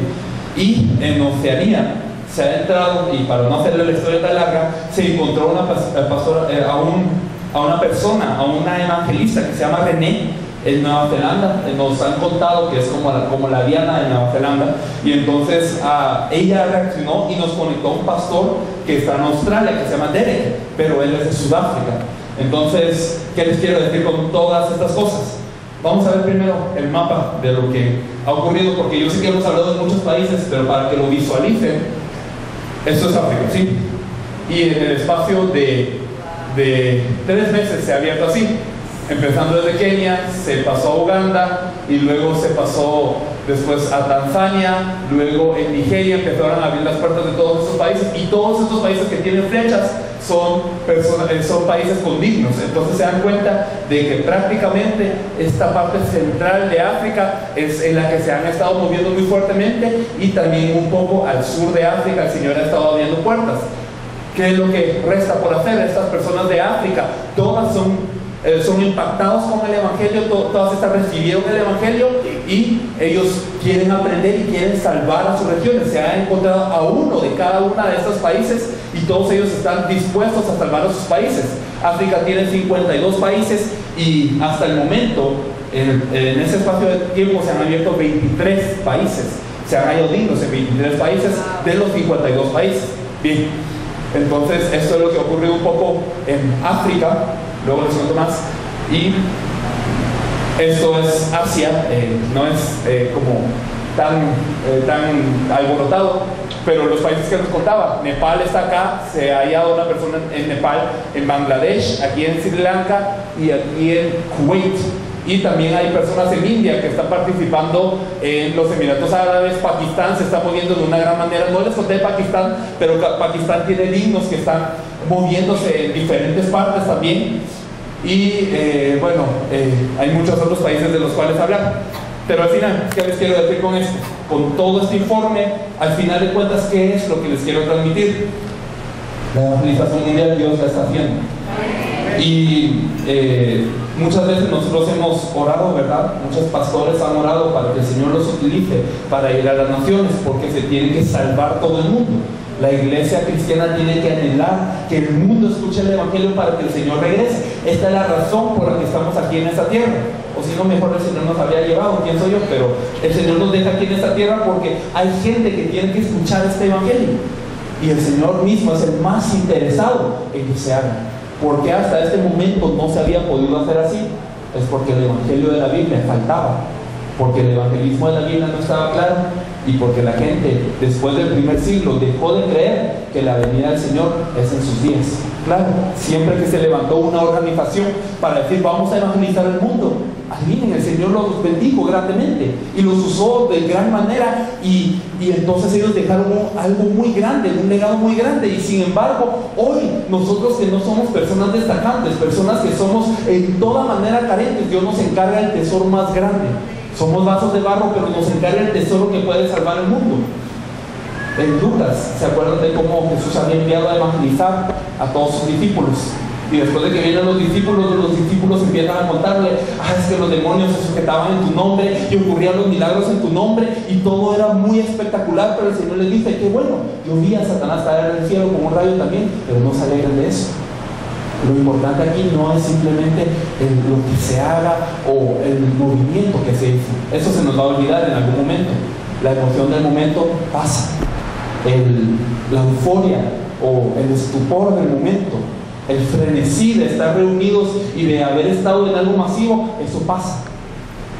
Y en Oceanía se ha entrado, y para no hacerle la historia tan larga, se encontró una pastora, eh, a, un, a una persona, a una evangelista que se llama René, en Nueva Zelanda, eh, nos han contado que es como la, como la Diana de Nueva Zelanda, y entonces uh, ella reaccionó y nos conectó a un pastor que está en Australia, que se llama Derek, pero él es de Sudáfrica. Entonces, ¿qué les quiero decir con todas estas cosas? Vamos a ver primero el mapa de lo que ha ocurrido, porque yo sé que hemos hablado de muchos países, pero para que lo visualicen, esto es África, ¿sí? Y en el espacio de, de tres meses se ha abierto así empezando desde Kenia, se pasó a Uganda y luego se pasó después a Tanzania, luego en Nigeria empezaron a abrir las puertas de todos estos países y todos estos países que tienen flechas son, eh, son países condignos. Entonces se dan cuenta de que prácticamente esta parte central de África es en la que se han estado moviendo muy fuertemente y también un poco al sur de África el Señor ha estado abriendo puertas. ¿Qué es lo que resta por hacer? Estas personas de África, todas son eh, son impactados con el Evangelio, todas estas recibieron el Evangelio y ellos quieren aprender y quieren salvar a sus regiones. Se ha encontrado a uno de cada uno de estos países y todos ellos están dispuestos a salvar a sus países. África tiene 52 países y hasta el momento, en, en ese espacio de tiempo, se han abierto 23 países. Se han hallado dignos en 23 países de los 52 países. Bien, entonces esto es lo que ocurrió un poco en África luego les cuento más. Y esto es Asia, eh, no es eh, como tan, eh, tan alborotado, pero los países que nos contaba, Nepal está acá, se ha hallado una persona en Nepal, en Bangladesh, aquí en Sri Lanka y aquí en Kuwait. Y también hay personas en India que están participando en los Emiratos Árabes, Pakistán se está moviendo de una gran manera. No les conté de Pakistán, pero Pakistán tiene dignos que están moviéndose en diferentes partes también. Y eh, bueno, eh, hay muchos otros países de los cuales hablar. Pero al final, ¿qué les quiero decir con esto? Con todo este informe, al final de cuentas, ¿qué es lo que les quiero transmitir? La evangelización mundial Dios la está haciendo. Y eh, muchas veces nosotros hemos orado, ¿verdad? Muchos pastores han orado para que el Señor los utilice para ir a las naciones, porque se tiene que salvar todo el mundo. La iglesia cristiana tiene que anhelar que el mundo escuche el Evangelio para que el Señor regrese. Esta es la razón por la que estamos aquí en esta tierra. O si no, mejor el Señor nos había llevado, quién soy yo, pero el Señor nos deja aquí en esta tierra porque hay gente que tiene que escuchar este Evangelio. Y el Señor mismo es el más interesado en que se haga. Porque hasta este momento no se había podido hacer así. Es porque el Evangelio de la Biblia faltaba. Porque el evangelismo de la Biblia no estaba claro y porque la gente después del primer siglo dejó de creer que la venida del Señor es en sus días. Claro, siempre que se levantó una organización para decir vamos a evangelizar el mundo, adivinen, el Señor los bendijo grandemente y los usó de gran manera y, y, entonces ellos dejaron algo muy grande, un legado muy grande y sin embargo hoy nosotros que no somos personas destacantes, personas que somos en toda manera carentes, Dios nos encarga el tesoro más grande. Somos vasos de barro, pero nos encarga el tesoro que puede salvar el mundo en Lucas, ¿se acuerdan de cómo Jesús había enviado a evangelizar a todos sus discípulos? Y después de que vienen los discípulos, los discípulos empiezan a contarle, ah, es que los demonios se sujetaban en tu nombre y ocurrían los milagros en tu nombre y todo era muy espectacular, pero el Señor les dice, qué bueno, yo vi a Satanás caer del cielo como un rayo también, pero no se alegren de eso. Lo importante aquí no es simplemente lo que se haga o el movimiento que se hizo. Eso se nos va a olvidar en algún momento. La emoción del momento pasa la euforia o el estupor del momento, el frenesí de estar reunidos y de haber estado en algo masivo, eso pasa.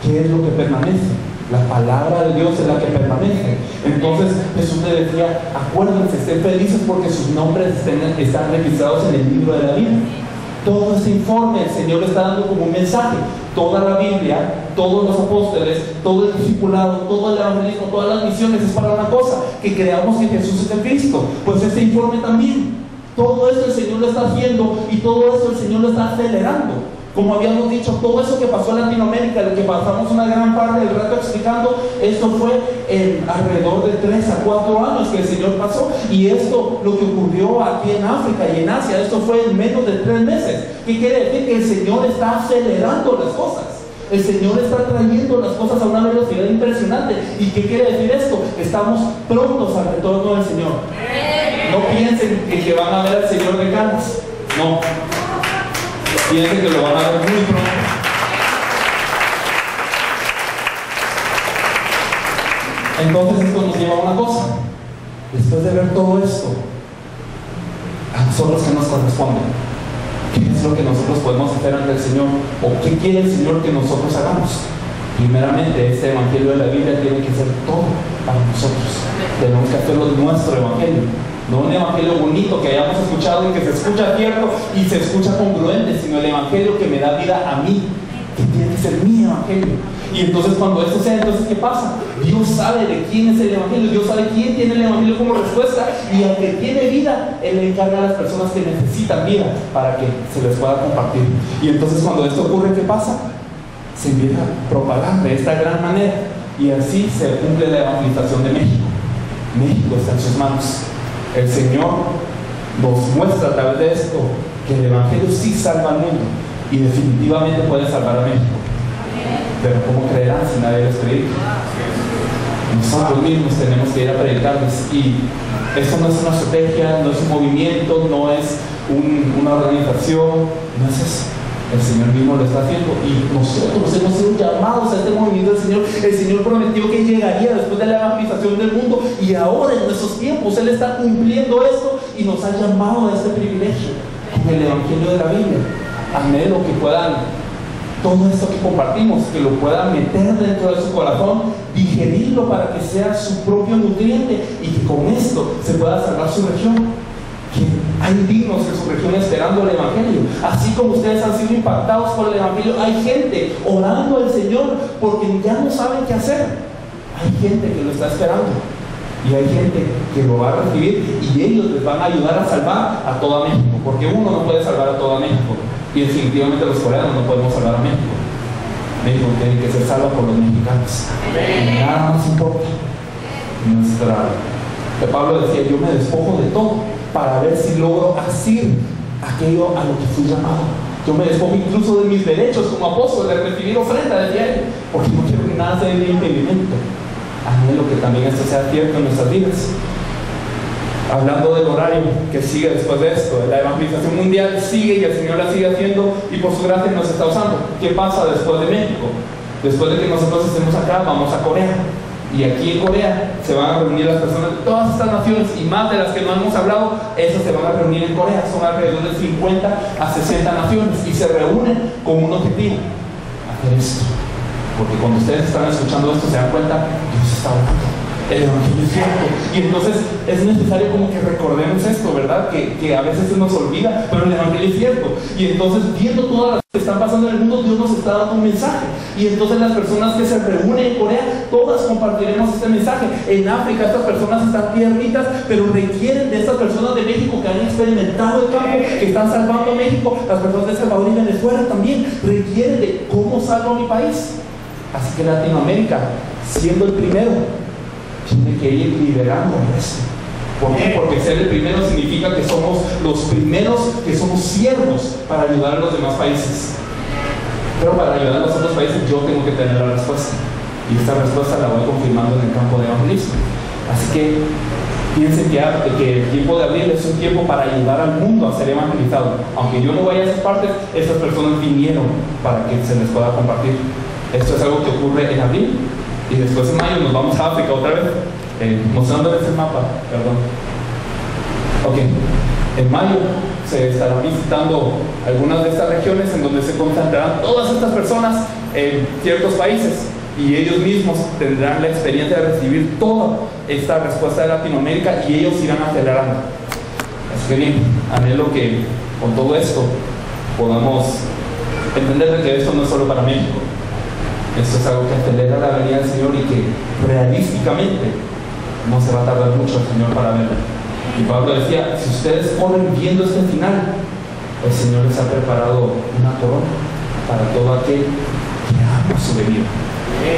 ¿Qué es lo que permanece? La palabra de Dios es la que permanece. Entonces Jesús le decía, acuérdense, estén felices porque sus nombres están registrados en el libro de la vida. Todo ese informe el Señor está dando como un mensaje. Toda la Biblia, todos los apóstoles, todo el discipulado, todo el evangelismo, todas las misiones es para una cosa, que creamos que Jesús es el Cristo. Pues este informe también. Todo eso el Señor lo está haciendo y todo eso el Señor lo está acelerando. Como habíamos dicho, todo eso que pasó en Latinoamérica, lo que pasamos una gran parte del rato explicando, esto fue en alrededor de 3 a 4 años que el Señor pasó. Y esto, lo que ocurrió aquí en África y en Asia, esto fue en menos de 3 meses. ¿Qué quiere decir? Que el Señor está acelerando las cosas. El Señor está trayendo las cosas a una velocidad impresionante. ¿Y qué quiere decir esto? Estamos prontos al retorno del Señor. No piensen en que van a ver al Señor de Canas. No, Piensen que lo van a ver muy pronto. Entonces esto nos lleva a una cosa. Después de ver todo esto, a nosotros que nos corresponde, ¿qué es lo que nosotros podemos hacer ante el Señor? ¿O qué quiere el Señor que nosotros hagamos? Primeramente, este Evangelio de la Biblia tiene que ser todo para nosotros. Tenemos que hacerlo nuestro Evangelio no un evangelio bonito que hayamos escuchado y que se escucha cierto y se escucha congruente, sino el evangelio que me da vida a mí, que tiene que ser mi evangelio. Y entonces cuando esto sea, entonces ¿qué pasa? Dios sabe de quién es el evangelio, Dios sabe quién tiene el evangelio como respuesta y al que tiene vida, Él le encarga a las personas que necesitan vida para que se les pueda compartir. Y entonces cuando esto ocurre, ¿qué pasa? Se empieza a propagar de esta gran manera y así se cumple la evangelización de México. México está en sus manos. El Señor nos muestra a través de esto que el Evangelio sí salva al mundo y definitivamente puede salvar a México. Pero ¿cómo creerán si nadie les predica? Nosotros mismos tenemos que ir a predicarles y esto no es una estrategia, no es un movimiento, no es una organización, no es eso. El Señor mismo lo está haciendo y nosotros hemos sido llamados a este movimiento del Señor. El Señor prometió que llegaría después de la evangelización del mundo y ahora en nuestros tiempos Él está cumpliendo esto y nos ha llamado a este privilegio con el Evangelio de la Biblia. Anhelo que puedan todo esto que compartimos, que lo puedan meter dentro de su corazón, digerirlo para que sea su propio nutriente y que con esto se pueda salvar su región que hay dignos en su región esperando el Evangelio. Así como ustedes han sido impactados por el Evangelio, hay gente orando al Señor porque ya no saben qué hacer. Hay gente que lo está esperando. Y hay gente que lo va a recibir y ellos les van a ayudar a salvar a toda México. Porque uno no puede salvar a toda México. Y definitivamente los coreanos no podemos salvar a México. México tiene que ser salvo por los mexicanos. Y nada más importa. Nuestra. Pablo decía, yo me despojo de todo para ver si logro asir aquello a lo que fui llamado. Yo me despojo incluso de mis derechos como apóstol de recibir ofrenda de diario, porque no quiero que nada sea de impedimento. lo que también esto sea cierto en nuestras vidas. Hablando del horario que sigue después de esto, la evangelización mundial sigue y el Señor la sigue haciendo y por su gracia nos está usando. ¿Qué pasa después de México? Después de que nosotros estemos acá, vamos a Corea. Y aquí en Corea se van a reunir las personas de todas estas naciones y más de las que no hemos hablado, esas se van a reunir en Corea. Son alrededor de 50 a 60 naciones y se reúnen con un objetivo, hacer esto. Porque cuando ustedes están escuchando esto se dan cuenta, Dios está hablando. El Evangelio es cierto. Y entonces es necesario como que recordemos esto, ¿verdad? Que, que a veces se nos olvida, pero el Evangelio es cierto. Y entonces viendo todas las que están pasando en el mundo, Dios nos está dando un mensaje. Y entonces las personas que se reúnen en Corea, todas compartiremos este mensaje. En África estas personas están tiernitas, pero requieren de estas personas de México que han experimentado el campo, que están salvando a México, las personas de Salvador y Venezuela también requieren de cómo salvo a mi país. Así que Latinoamérica, siendo el primero, tiene que ir liderando esto. ¿Por qué? Porque ser el primero significa que somos los primeros, que somos siervos para ayudar a los demás países. Pero para ayudar a los otros países yo tengo que tener la respuesta. Y esta respuesta la voy confirmando en el campo de evangelismo. Así que piensen que, que el tiempo de abril es un tiempo para ayudar al mundo a ser evangelizado. Aunque yo no vaya a esas partes, estas personas vinieron para que se les pueda compartir. Esto es algo que ocurre en abril y después en mayo nos vamos a África otra vez, eh, mostrándoles el mapa, perdón. Ok, en mayo se estarán visitando algunas de estas regiones en donde se concentrarán todas estas personas en ciertos países y ellos mismos tendrán la experiencia de recibir toda esta respuesta de Latinoamérica y ellos irán acelerando. Así que bien, anhelo que con todo esto podamos entender que esto no es solo para México, esto es algo que acelera la venida del Señor y que realísticamente no se va a tardar mucho el Señor para verlo. Y Pablo decía, si ustedes corren viendo este final, el Señor les ha preparado una corona para todo aquel que ama su venida.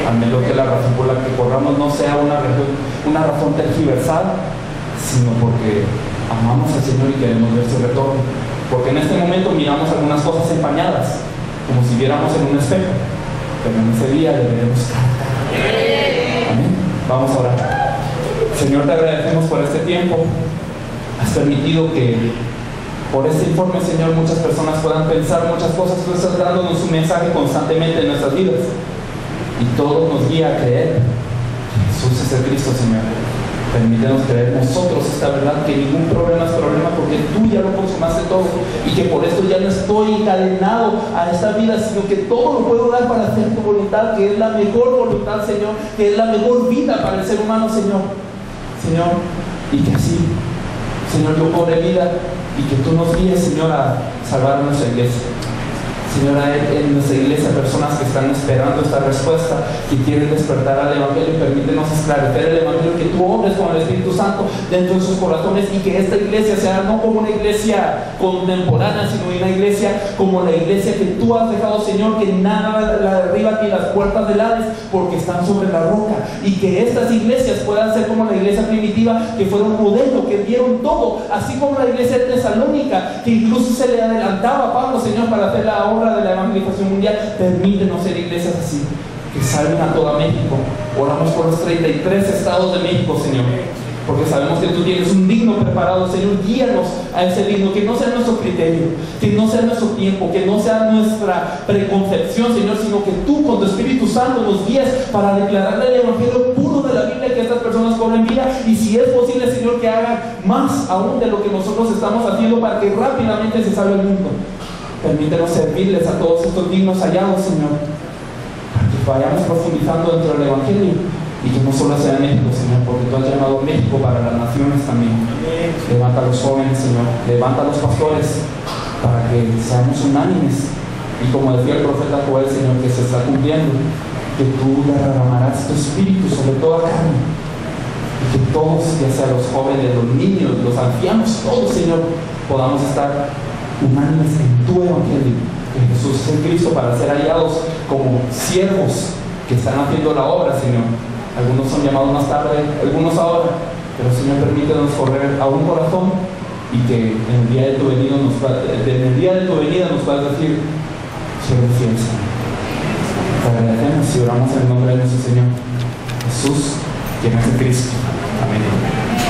Al menos que la razón por la que corramos no sea una, una razón tergiversada, sino porque amamos al Señor y queremos ver su retorno. Porque en este momento miramos algunas cosas empañadas, como si viéramos en un espejo pero en ese día le veremos Amén. Vamos a orar. Señor, te agradecemos por este tiempo. Has permitido que por este informe, Señor, muchas personas puedan pensar muchas cosas. Tú estás dándonos un mensaje constantemente en nuestras vidas. Y todo nos guía a creer que Jesús es el Cristo, Señor. Permítenos creer nosotros esta verdad, que ningún problema es problema porque tú ya lo consumaste todo y que por esto ya no estoy encadenado a esta vida, sino que todo lo puedo dar para hacer tu voluntad, que es la mejor voluntad, Señor, que es la mejor vida para el ser humano, Señor. Señor, y que así, Señor, yo cobre vida y que tú nos guíes, Señor, a salvar nuestra iglesia. Señora, en nuestra iglesia personas que están esperando esta respuesta, que quieren despertar al Evangelio, permítenos esclarecer el Evangelio, que tú obres con el Espíritu Santo dentro de sus corazones y que esta iglesia sea no como una iglesia contemporánea, sino una iglesia como la iglesia que tú has dejado, Señor, que nada la derriba ni las puertas del Hades, porque están sobre la roca. Y que estas iglesias puedan ser como la iglesia primitiva, que fueron un modelo, que dieron todo, así como la iglesia de Tesalónica, que incluso se le adelantaba a Pablo, Señor, para hacer la obra de la evangelización mundial, permítenos ser iglesias así, que salven a toda México. Oramos por los 33 estados de México, Señor. Porque sabemos que tú tienes un digno preparado, Señor. Guíanos a ese digno, que no sea nuestro criterio, que no sea nuestro tiempo, que no sea nuestra preconcepción, Señor, sino que tú con tu Espíritu Santo nos guíes para declararle el Evangelio puro de la Biblia que estas personas cobren vida. Y si es posible, Señor, que hagan más aún de lo que nosotros estamos haciendo para que rápidamente se salve el mundo. Permítenos servirles a todos estos dignos hallados, Señor, para que vayamos profundizando dentro del Evangelio y que no solo sea México, Señor, porque tú has llamado México para las naciones también. Levanta a los jóvenes, Señor, levanta a los pastores para que seamos unánimes. Y como decía el profeta Joel, Señor, que se está cumpliendo, que tú derramarás tu espíritu sobre toda carne. Y que todos, ya sea los jóvenes, los niños, los ancianos, todos, Señor, podamos estar en tu evangelio, en Jesús es Cristo, para ser hallados como siervos que están haciendo la obra, Señor. Algunos son llamados más tarde, algunos ahora, pero Señor, permítenos correr a un corazón y que en el día de tu venida nos, en día de puedas decir, soy fiel, Te agradecemos y oramos en el nombre de nuestro Señor Jesús, quien es Cristo. Amén.